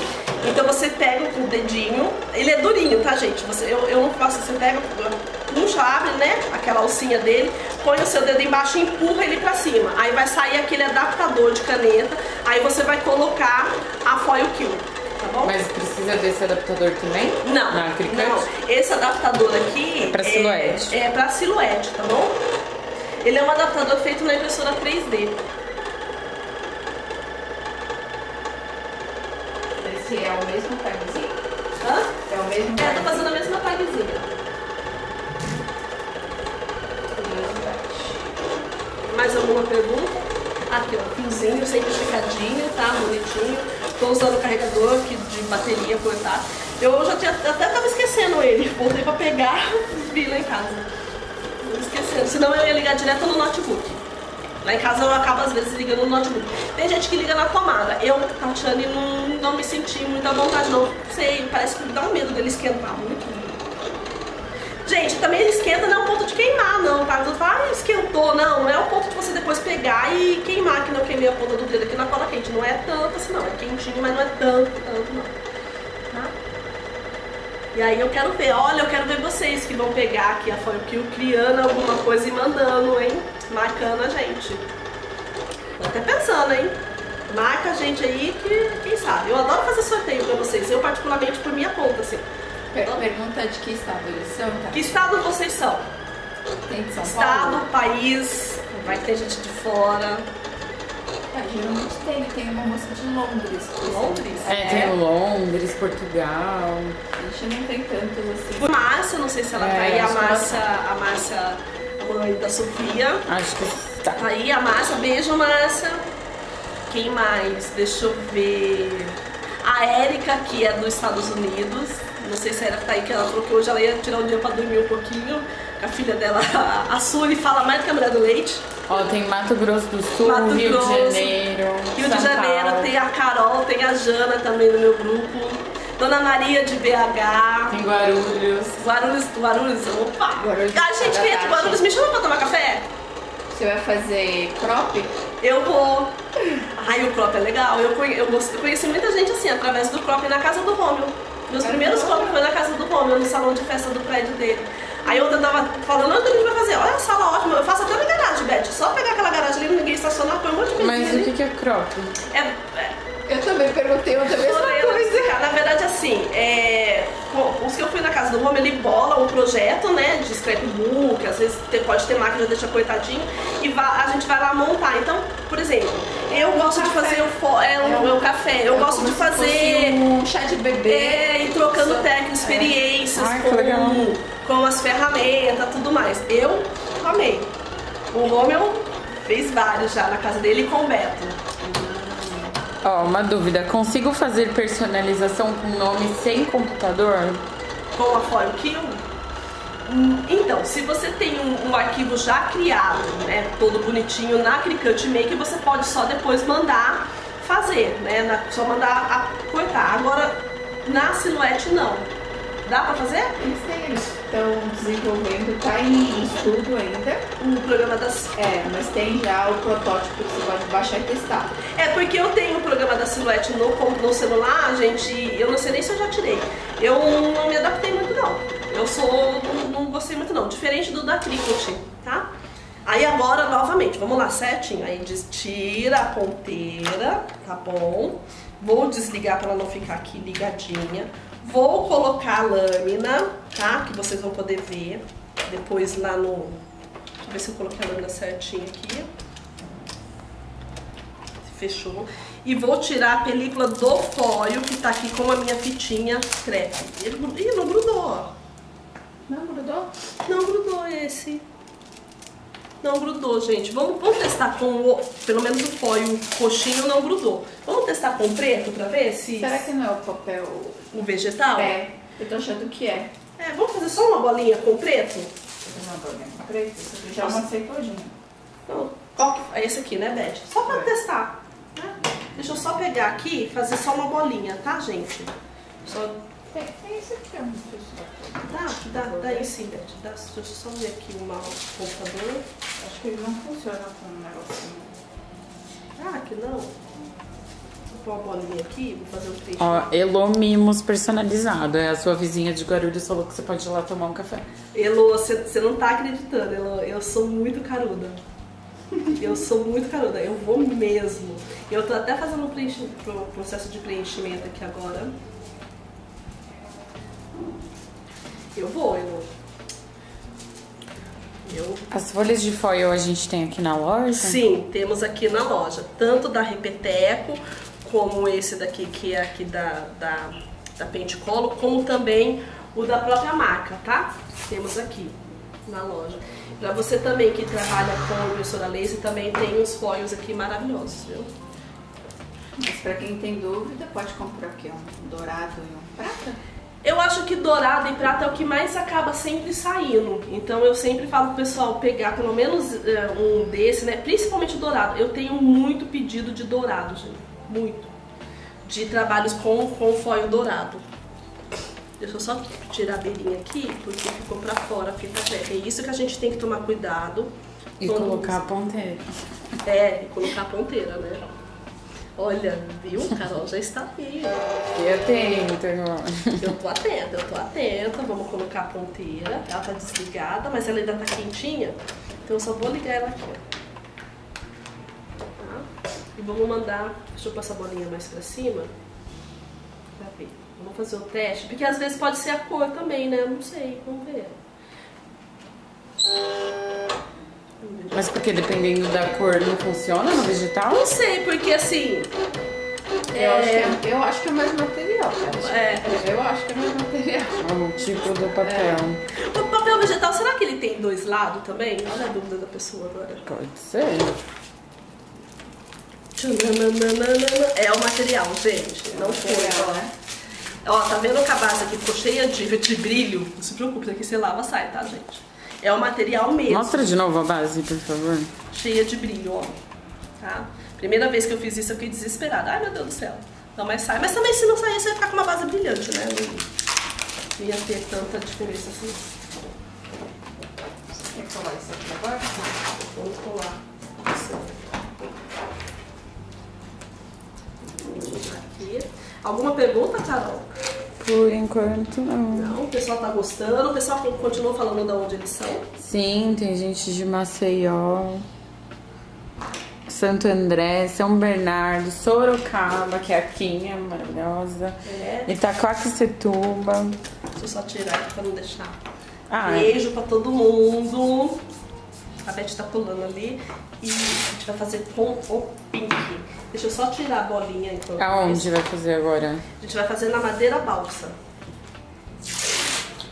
Então você pega com o dedinho, ele é durinho, tá gente? Você, eu, eu não faço, você pega, puxa, abre, né? Aquela alcinha dele, põe o seu dedo embaixo e empurra ele pra cima. Aí vai sair aquele adaptador de caneta, aí você vai colocar a foil kill. Tá bom?
Mas precisa desse adaptador também?
Não,
Na Cricut?
não. Esse adaptador aqui
É pra silhuete.
É, é pra silhuete, tá bom? Ele é um adaptador feito na impressora 3D.
Esse é o mesmo tagzinho?
Hã?
É o mesmo
É, tô
tagzinho?
fazendo a mesma tagzinha. Mais alguma pergunta? Aqui, ó, fiozinho, sempre esticadinho, tá? Bonitinho. Tô usando o carregador aqui de bateria portátil. Eu já tinha, até tava esquecendo ele. Voltei pra pegar vi lá em casa. Tô esquecendo. Senão eu ia ligar direto no notebook. Lá em casa eu acabo às vezes ligando no notebook. Tem gente que liga na tomada. Eu, Tatiane, não, não me senti muito à vontade, não. Sei, parece que me dá um medo dele esquentar muito. Gente, também ele esquenta não é o ponto de queimar, não, tá? Você fala, ah, esquentou, não, não é o ponto de você depois pegar e queimar, que não queimei a ponta do dedo aqui na cola quente. Não é tanto assim, não. É quentinho, mas não é tanto, tanto, não. Tá? E aí eu quero ver, olha, eu quero ver vocês que vão pegar aqui a Foil Kill criando alguma coisa e mandando, hein? Marcando a gente. Tô até pensando, hein? Marca a gente aí que, quem sabe. Eu adoro fazer sorteio pra vocês. Eu, particularmente, por minha conta, assim.
Per- Pergunta de que estado eles são, tá?
Que estado vocês são?
Tem de São
Estado,
Paulo?
país, vai ter gente de fora.
Ah, geralmente tem, tem uma moça de Londres. por.
Londres?
É, tem o Londres, Portugal.
A gente não tem tantos assim.
A Márcia, não sei se ela
É,
tá aí, a Márcia, a Márcia, a mãe da Sofia.
Acho que tá.
Tá aí a Márcia, beijo Márcia. Quem mais? Deixa eu ver. A Érica, que é dos Estados Unidos. Não sei se a Érica tá aí, que ela falou que hoje ela ia tirar um dia pra dormir um pouquinho. A filha dela, a Sully, fala mais do que a mulher do leite.
Ó, tem Mato Grosso do Sul,
Mato
Rio
Grosso,
de Janeiro.
Rio
São
de Janeiro,
Paulo.
tem a Carol, tem a Jana também no meu grupo. Dona Maria de BH.
Tem Guarulhos.
Guarulhos, Guarulhos, opa!
Guarulhos,
ah, gente, quem é de. Guarulhos, me chama pra tomar café?
Você vai fazer crop?
Eu vou. Ai, o crop é legal. Eu, conhe- eu conheci muita gente assim, através do crop na casa do Romeu. Meus primeiros crop foi na casa do Romeu, no salão de festa do prédio dele. Aí ontem eu tava falando, onde a gente vai fazer? Olha a sala ótima, eu faço até na garagem, Beth. Só pegar aquela garagem ali, ninguém estacionar, põe um monte de
Mas
mesinha
o que que é crop?
É, é,
Eu também perguntei outra vez.
Morena. Na verdade, assim, é, os que eu fui na casa do Rome, ele bola um projeto, né, de scrapbook, às vezes te- pode ter máquina, deixa coitadinho, e va- a gente vai lá montar. Então, por exemplo, eu gosto de fazer o, fo- é, é o café, eu
É
gosto
como
de
se
fazer...
fosse um chá de bebê.
É, e trocando técnicas, experiências
Ai,
com, com as ferramentas, tudo mais. Eu amei. O Romeu fez vários já na casa dele com o Beto.
Ó, uma dúvida. Consigo fazer personalização com nome sem computador?
Com a Kill, Então, se você tem um, um, arquivo já criado, né, todo bonitinho na Cricut Make, você pode só depois mandar fazer, né, na, só mandar cortar. Agora, na Silhouette não. Dá pra fazer?
Eles têm, eles estão desenvolvendo, tá em estudo ainda.
O programa das...
É, mas tem já o protótipo que você pode baixar e testar.
É, porque eu tenho o programa da Silhouette no, no celular, gente, eu não sei nem se eu já tirei. Eu não me adaptei muito não. Eu sou, não, não gostei muito não, diferente do da Cricut, tá? Aí agora, novamente, vamos lá, certinho. Aí tira a ponteira, tá bom? Vou desligar para ela não ficar aqui ligadinha. Vou colocar a lâmina, tá? Que vocês vão poder ver depois lá no... Deixa eu ver se eu coloquei a lâmina certinho aqui. Fechou. E vou tirar a película do foil que tá aqui com a minha fitinha crepe. Ele, ih, não grudou, ó.
Não grudou?
Não grudou esse. Não grudou, gente. Vamos, vamos testar com o, pelo menos o foil roxinho não grudou. Vamos testar com preto pra ver se...
Será que não é o papel...
O vegetal?
É, eu tô achando que é.
É, vamos fazer só uma bolinha com preto?
Uma bolinha com preto? Já amassei todinho.
Então, qual que... É esse aqui, né, Beth? Só pra é. testar. Né? Deixa eu só pegar aqui e fazer só uma bolinha, tá, gente? Só
tem esse aqui, ó.
Dá, dá, dá aí sim, Beth. Dá, deixa eu só ver aqui o computador.
Acho que ele não funciona com um negocinho.
Ah, que não? Vou pôr uma bolinha aqui, vou fazer um peixe.
Ó, Elo Mimos personalizado. É a sua vizinha de Guarulhos falou que você pode ir lá tomar um café.
Elo, você, você não tá acreditando, Elo. Eu sou muito caruda. Eu sou muito caruda, eu vou mesmo. Eu tô até fazendo um processo de preenchimento aqui agora. Eu vou, eu vou. Eu...
As folhas de foil a gente tem aqui na loja?
Sim, temos aqui na loja. Tanto da Repeteco, como esse daqui que é aqui da, da, da Penticolo, como também o da própria marca, tá? Temos aqui na loja. Pra você também que trabalha com impressora laser, também tem os foils aqui maravilhosos, viu?
Mas pra quem tem dúvida, pode comprar aqui um dourado e um prata?
Eu acho que dourado e prata é o que mais acaba sempre saindo. Então eu sempre falo pro pessoal pegar pelo menos é, um desse, né? Principalmente dourado. Eu tenho muito pedido de dourado, gente. Muito. De trabalhos com, com foil dourado. Deixa eu só tirar a beirinha aqui, porque ficou pra fora a fita. É isso que a gente tem que tomar cuidado.
E colocar a ponteira.
É, e colocar a ponteira, né? Olha, viu? Carol já está
aqui. Fiquei atenta, irmão.
Eu tô atenta, eu tô atenta. Vamos colocar a ponteira. Ela tá desligada, mas ela ainda tá quentinha. Então eu só vou ligar ela aqui, ó. Tá? E vamos mandar... Deixa eu passar a bolinha mais pra cima. Pra ver. Vamos fazer o teste. Porque às vezes pode ser a cor também, né? Eu não sei. Vamos ver.
Mas porque dependendo da cor não funciona no vegetal?
Não sei, porque assim.
Eu, é... acho, que é, eu acho que é mais material. É. Eu acho que é mais material.
O tipo do papel.
É. O papel vegetal, será que ele tem dois lados também? Olha a dúvida da pessoa agora.
Pode ser.
É o material, gente. Não foi, ó. Né? Ó, tá vendo que a base aqui ficou cheia de, de brilho? Não se preocupe, aqui você lava, sai, tá, gente? É o material mesmo.
Mostra de novo a base, por favor.
Cheia de brilho, ó. Tá? Primeira vez que eu fiz isso, eu fiquei desesperada. Ai, meu Deus do céu. Não, mas sai. Mas também, se não sair, você vai ficar com uma base brilhante, né? Não ia ter tanta diferença assim.
Você quer colar isso aqui agora?
Vamos colar. Aqui. Alguma pergunta, Carol?
Por enquanto, não.
Não, o pessoal tá gostando. O pessoal continua falando de onde eles são?
Sim, tem gente de Maceió, Santo André, São Bernardo, Sorocaba, que é a Quinha, maravilhosa. É. Itacoaquecetuba.
Deixa eu só tirar aqui pra não deixar. Ah, Beijo é. pra todo mundo. A Beth tá pulando ali. E a gente vai fazer com o pink. Deixa eu só tirar a bolinha então.
Aonde vai fazer agora?
A gente vai fazer na madeira balsa.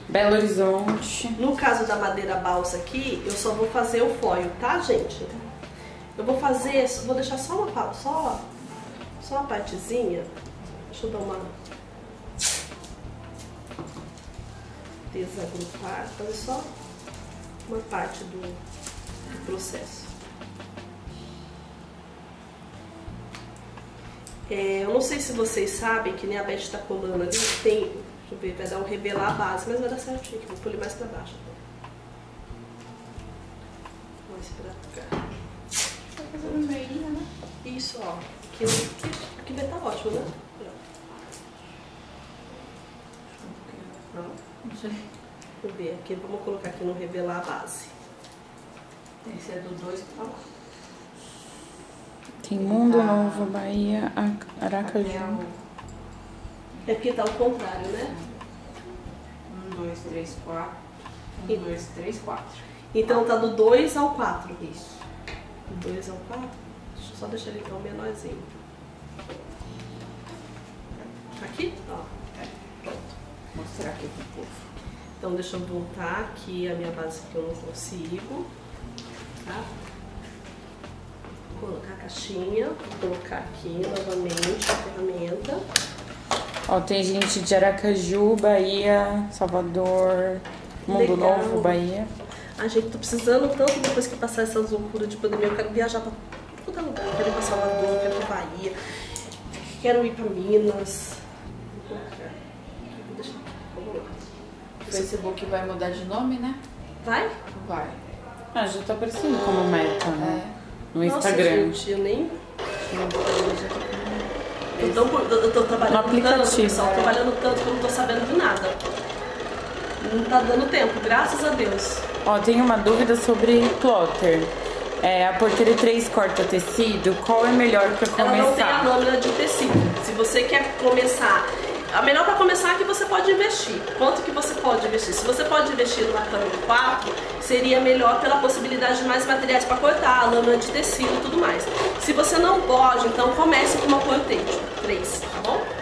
Belo Horizonte.
No caso da madeira balsa aqui, eu só vou fazer o foil, tá, gente? Eu vou fazer, vou deixar só uma, só, só uma partezinha. Deixa eu dar uma... desagrupar, fazer só uma parte do, do processo. É, eu não sei se vocês sabem que nem a Beth está colando ali, tem, deixa eu ver, vai dar um revelar a base, mas vai dar certinho, vou polir mais para baixo. Vamos esperar cá.
Tá fazendo né?
Isso, ó. Aqui, aqui, aqui vai estar tá ótimo, né? Não? Não sei. Vamos ver aqui, vamos colocar aqui no revelar a base. Esse é do 2 para lá.
Tem Mundo ah. Novo, Bahia, Aracaju.
É porque tá ao contrário, né?
1, 2, 3, 4. 1, 2, 3, 4.
Então tá do 2 ao 4. Isso. Do 2 ao 4? Deixa eu só deixar ele então menorzinho. Aqui? Ó. É. Pronto.
Vou mostrar aqui pro povo.
Então deixa eu voltar aqui a minha base que eu não consigo. Tá? colocar a caixinha, colocar aqui novamente a ferramenta.
Ó, tem gente de Aracaju, Bahia, Salvador, Mundo Legal. Novo, Bahia.
A gente, tô precisando tanto depois que passar essas loucuras de pandemia, eu quero viajar pra todo lugar. Quero ir pra Salvador, quero ir pra Bahia, quero ir pra Minas.
Deixa, vamos lá. O Facebook vai mudar de nome, né?
Vai?
Vai.
Ah, já tá aparecendo como meta, né?
É no Nossa, Instagram. Gente, eu nem. Eu tô, eu tô trabalhando no aplicativo. tanto, pessoal, é. trabalhando tanto que eu não tô sabendo de nada. Não tá dando tempo, graças a Deus.
Ó, tem uma dúvida sobre plotter. É, a porteira 3 corta tecido, qual é melhor para começar? Ela
não tem a lâmina de tecido. Se você quer começar a melhor para começar é que você pode investir. Quanto que você pode investir? Se você pode investir numa cama 4, seria melhor pela possibilidade de mais materiais para cortar, lâmina de tecido e tudo mais. Se você não pode, então comece com uma cortente 3, tá bom?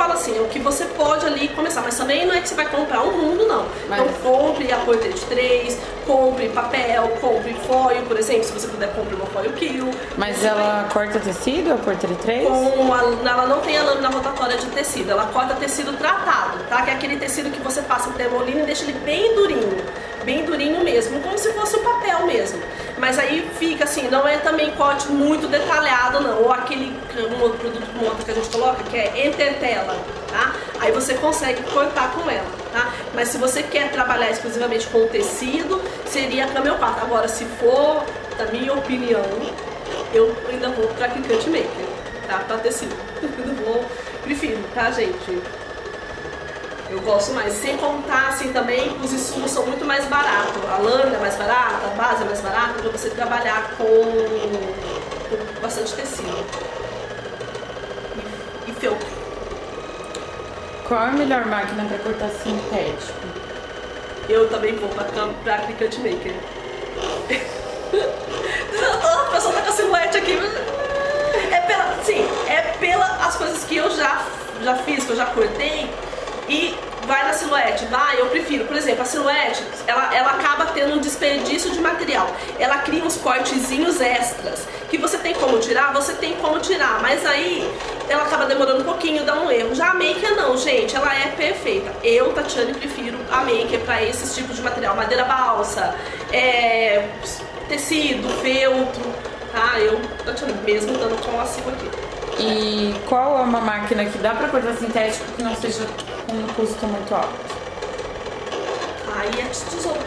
Falo assim, é o que você pode ali começar, mas também não é que você vai comprar um mundo, não. Mas... Então compre a cortente 3, compre papel, compre foil, por exemplo, se você puder, compre uma foil kill.
Mas ela vai... corta tecido, a porter 3?
Com a, ela não tem a lâmina rotatória de tecido, ela corta tecido tratado, tá? Que é aquele tecido que você passa o termolino e deixa ele bem durinho, bem durinho mesmo, como se fosse o papel mesmo. Mas aí fica assim, não é também corte muito detalhado não, ou aquele um outro produto como outro que a gente coloca, que é entretela, tá? Aí você consegue cortar com ela, tá? Mas se você quer trabalhar exclusivamente com tecido, seria a Camel 4. Agora, se for, da minha opinião, eu ainda vou para Cricut Maker, tá? Para tecido. Eu vou, prefiro, tá, gente? Eu gosto mais. Sem contar, assim, também os insumos são muito mais baratos. A lâmina é mais barata, a base é mais barata, para você trabalhar com, com bastante tecido. E, e feltro.
Qual é a melhor máquina para cortar sintético?
Eu também vou para pra Cricut Maker. a pessoa tá com a silhuete aqui. É pela, sim, é pela as coisas que eu já, já fiz, que eu já cortei e vai na silhuete, vai, eu prefiro. Por exemplo, a silhuete, ela, ela acaba tendo um desperdício de material. Ela cria uns cortezinhos extras que você tem como tirar, você tem como tirar, mas aí ela acaba demorando um pouquinho, dá um erro. Já a maker não, gente, ela é perfeita. Eu, Tatiane, prefiro a maker para esses tipos de material, madeira balsa, é, tecido, feltro, tá? Eu, Tatiane, mesmo dando com a aqui.
E qual é uma máquina que dá para cortar sintético que não seja com um custo muito alto?
Aí é tesoura.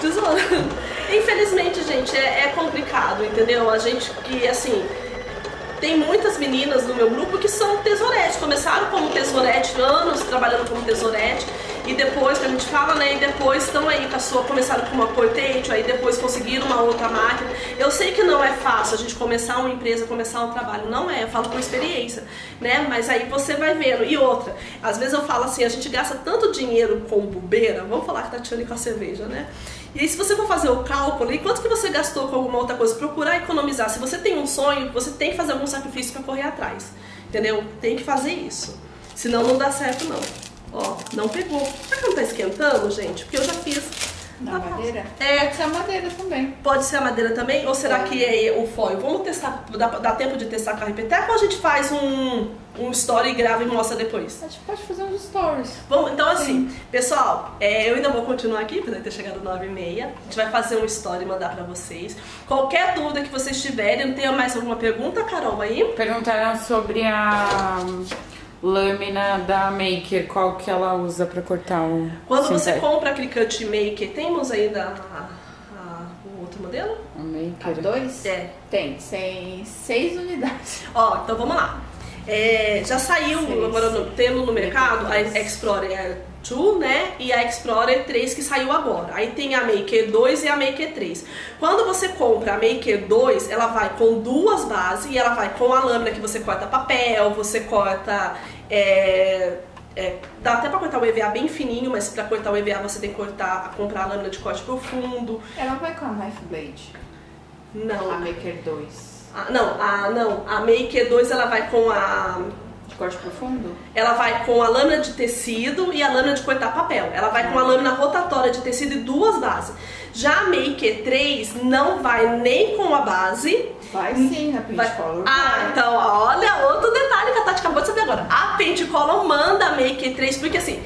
tesoura. Infelizmente, gente, é, é complicado, entendeu? A gente que, assim, tem muitas meninas no meu grupo que são tesouretes, começaram como tesourete, anos trabalhando como tesourete, e depois, que a gente fala, né, e depois estão aí com começaram com uma portente, aí depois conseguiram uma outra máquina. Eu sei que não é fácil a gente começar uma empresa, começar um trabalho, não é, eu falo com experiência, né, mas aí você vai vendo. E outra, às vezes eu falo assim, a gente gasta tanto dinheiro com bobeira, vamos falar que tá tirando com a cerveja, né, e aí, se você for fazer o cálculo, e quanto que você gastou com alguma outra coisa, procurar economizar. Se você tem um sonho, você tem que fazer algum sacrifício para correr atrás. Entendeu? Tem que fazer isso. Senão não dá certo, não. Ó, não pegou. Será que não tá esquentando, gente? Porque eu já fiz
Na tá madeira? É. Pode ser a madeira também.
Pode ser a madeira também? Ou será que é o foil? Vamos testar, dá, dá tempo de testar com a Repeteco ou a gente faz um, um story e grava e mostra depois?
A gente pode fazer uns stories.
Bom, então assim, Sim. pessoal, é, eu ainda vou continuar aqui, apesar de ter chegado 9 e meia. A gente vai fazer um story e mandar pra vocês. Qualquer dúvida que vocês tiverem, tem mais alguma pergunta, Carol, aí?
Perguntaram sobre a lâmina da Maker, qual que ela usa para cortar o
Quando você compra aquele cut Maker, temos ainda a, a, o outro modelo?
O Maker.
A dois?
É.
Tem, sem seis unidades.
Ó, então vamos lá. É, já saiu, seis. agora no, tendo no mercado, a Explorer 2, né? E a Explorer 3 que saiu agora. Aí tem a Maker 2 e a Maker 3. Quando você compra a Maker 2, ela vai com duas bases e ela vai com a lâmina que você corta papel, você corta. É, é, dá até pra cortar o EVA bem fininho, mas pra cortar o EVA você tem que cortar, comprar a lâmina de corte profundo.
Ela vai com a Knife Blade?
Não.
A Maker 2.
Ah, não, a, não, a Maker 2 ela vai com a
corte profundo?
Ela vai com a lâmina de tecido e a lâmina de cortar papel. Ela vai com a lâmina rotatória de tecido e duas bases. Já a Make 3 não vai nem com a base.
Vai sim, a Paint Color.
Ah, então olha outro detalhe que a Tati acabou de saber agora. A Paint Color manda a Make 3, porque assim,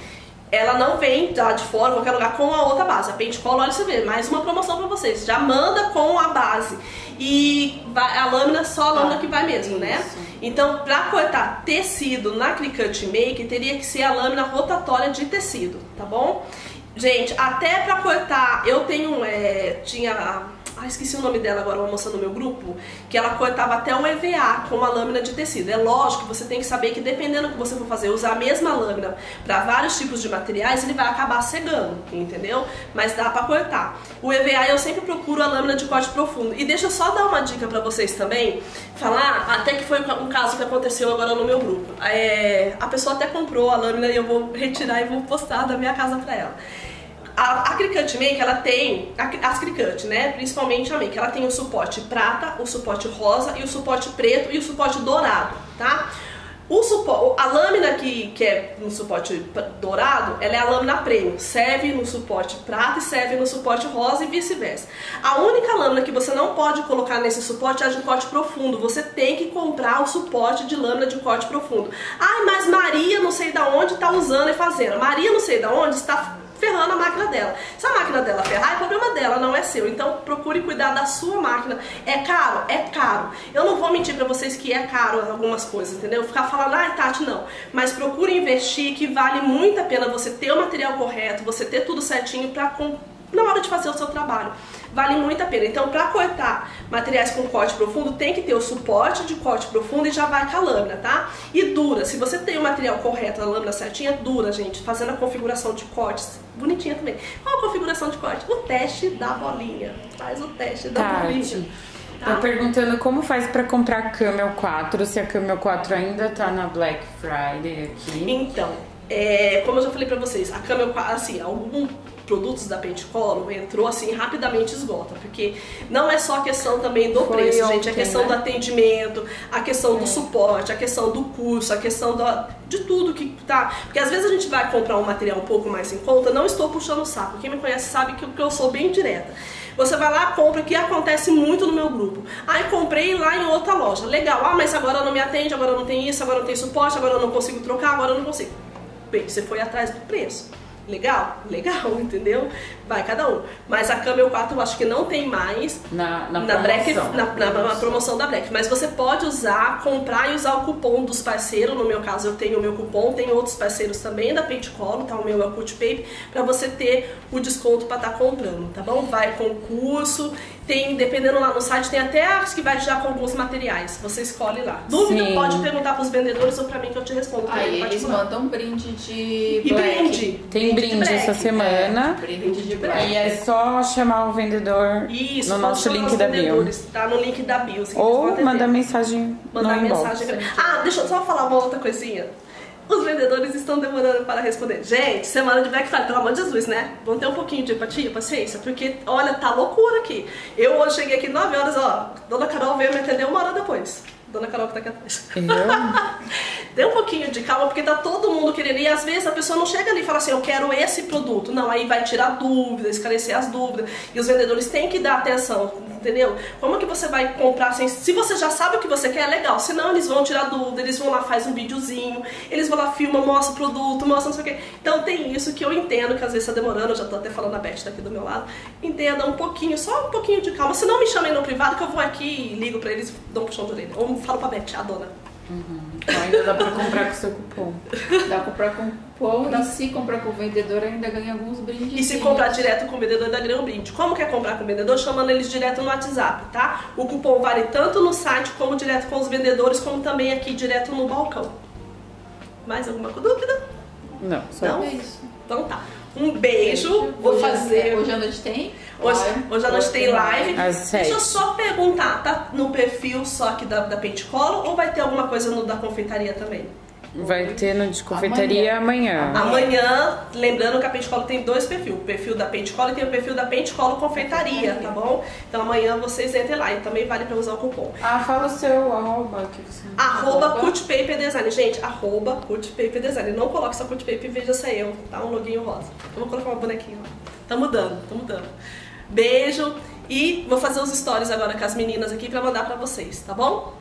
ela não vem lá de fora, qualquer lugar, com a outra base. A Paint Color, olha você vê, mais uma promoção pra vocês. Já manda com a base. E a lâmina, só a lâmina ah, que vai mesmo, né? né? Então, para cortar tecido na Cricut Make, teria que ser a lâmina rotatória de tecido, tá bom? Gente, até para cortar, eu tenho, é, tinha ah, esqueci o nome dela agora, uma moça no meu grupo, que ela cortava até um EVA com uma lâmina de tecido. É lógico que você tem que saber que dependendo do que você for fazer, usar a mesma lâmina para vários tipos de materiais, ele vai acabar cegando, entendeu? Mas dá para cortar. O EVA eu sempre procuro a lâmina de corte profundo. E deixa eu só dar uma dica para vocês também, falar, até que foi um caso que aconteceu agora no meu grupo. É, a pessoa até comprou a lâmina e eu vou retirar e vou postar da minha casa para ela. A, a Cricut Make, ela tem, as Cricut, né, principalmente a Make, ela tem o suporte prata, o suporte rosa e o suporte preto e o suporte dourado, tá? O suporte, a lâmina que, que é no suporte dourado, ela é a lâmina premium, serve no suporte prata e serve no suporte rosa e vice-versa. A única lâmina que você não pode colocar nesse suporte é a de corte profundo. Você tem que comprar o suporte de lâmina de corte profundo. Ai, mas Maria não sei da onde está usando e fazendo. Maria não sei da onde está ferrando a máquina dela. Se a máquina dela ferrar, é problema dela, não é seu. Então procure cuidar da sua máquina. É caro? É caro. Eu não vou mentir pra vocês que é caro algumas coisas, entendeu? Ficar falando, ai Tati, não. Mas procure investir que vale muito a pena você ter o material correto, você ter tudo certinho pra na hora de fazer o seu trabalho vale muito a pena. Então, para cortar materiais com corte profundo, tem que ter o suporte de corte profundo e já vai com a lâmina, tá? E dura, se você tem o material correto, a lâmina certinha, dura, gente, fazendo a configuração de cortes, bonitinha também. Qual a configuração de corte? O teste da bolinha. Faz o teste da Tati. bolinha.
Tá perguntando como faz para comprar a Camel 4, se a Camel 4 ainda tá na Black Friday aqui.
Então, é, como eu já falei pra vocês, a Camel 4, assim, algum produtos da Pentecolo entrou assim rapidamente esgota, porque não é só a questão também do Foi preço, ontem, gente, a questão né? do atendimento, a questão é. do suporte, a questão do curso, a questão da, de tudo que tá, porque às vezes a gente vai comprar um material um pouco mais em conta, não estou puxando o saco, quem me conhece sabe que, que eu sou bem direta. Você vai lá, compra, que acontece muito no meu grupo. Aí ah, comprei lá em outra loja. Legal, ah, mas agora não me atende, agora não tem isso, agora não tem suporte, agora eu não consigo trocar, agora eu não consigo. Bem, você foi atrás do preço. Legal? Legal, entendeu? Vai cada um. Mas a Camel 4 eu acho que não tem mais
na, na, na,
Black, na, na, na, promoção da Black. Mas você pode usar, comprar e usar o cupom dos parceiros. No meu caso, eu tenho o meu cupom, tem outros parceiros também da Pentecolo, tá? O meu é o Cut Paper, pra você ter o desconto pra estar tá comprando, tá bom? Vai concurso tem, dependendo lá no site, tem até as que vai já com alguns materiais. Você escolhe lá. Dúvida, Sim. pode perguntar pros vendedores ou pra mim que eu te respondo.
Aí eles mandam brinde de
e black. brinde.
Tem brinde, brinde essa semana.
É, brinde de black.
E é só chamar o vendedor Isso, no nosso link da bio.
Tá no link da bio.
Ou mandar mensagem
Mandar mensagem. Ah, deixa eu só falar uma outra coisinha. Os vendedores estão demorando para responder. Gente, semana de Black Friday, pelo amor de Jesus, né? Vamos ter um pouquinho de empatia, paciência, porque, olha, tá loucura aqui. Eu hoje cheguei aqui 9 horas, ó, Dona Carol veio me atender uma hora depois. Dona Carol que tá aqui atrás.
Eu?
Dê um pouquinho de calma, porque tá todo mundo querendo. E às vezes a pessoa não chega ali e fala assim, eu quero esse produto. Não, aí vai tirar dúvidas, esclarecer as dúvidas. E os vendedores têm que dar atenção, entendeu? Como que você vai comprar sem. Se você já sabe o que você quer, é legal. Senão eles vão tirar dúvida, eles vão lá, faz um videozinho, eles vão lá, filma, mostra o produto, mostra não sei o quê. Então tem isso que eu entendo que às vezes tá demorando, eu já tô até falando a Beth tá aqui do meu lado. Entenda um pouquinho, só um pouquinho de calma. Se não me chamem no privado, que eu vou aqui e ligo pra eles, dou um puxão de orelha. Ou falo pra Beth, a dona.
Uhum. Então ainda dá pra comprar com seu cupom.
Dá pra comprar com cupom e se comprar com o vendedor ainda ganha alguns brindes.
E se comprar direto com o vendedor ainda ganha um brinde. Como que é comprar com o vendedor? Chamando eles direto no WhatsApp, tá? O cupom vale tanto no site como direto com os vendedores, como também aqui direto no balcão. Mais alguma dúvida?
Não, só
Não? isso. Então tá. Um beijo. Vou fazer.
Hoje à noite tem?
Hoje, hoje à noite tem live. Deixa eu só perguntar, tá no perfil só aqui da, da Pentecolo ou vai ter alguma coisa no da confeitaria também?
Vai ter no de confeitaria amanhã.
amanhã. Amanhã, lembrando que a Pentecolo tem dois perfis. O perfil da Pentecolo e tem o perfil da Pentecolo Confeitaria, tá bom? Então amanhã vocês entrem lá e também vale pra usar o cupom.
Ah, fala o seu arroba que você...
Arroba Paper Design. Gente, arroba Paper Design. Não coloque só Cut Paper e veja se é eu, tá? Um loginho rosa. Eu vou colocar uma bonequinha lá. Tá mudando, tá mudando. Beijo e vou fazer os stories agora com as meninas aqui pra mandar pra vocês, tá bom?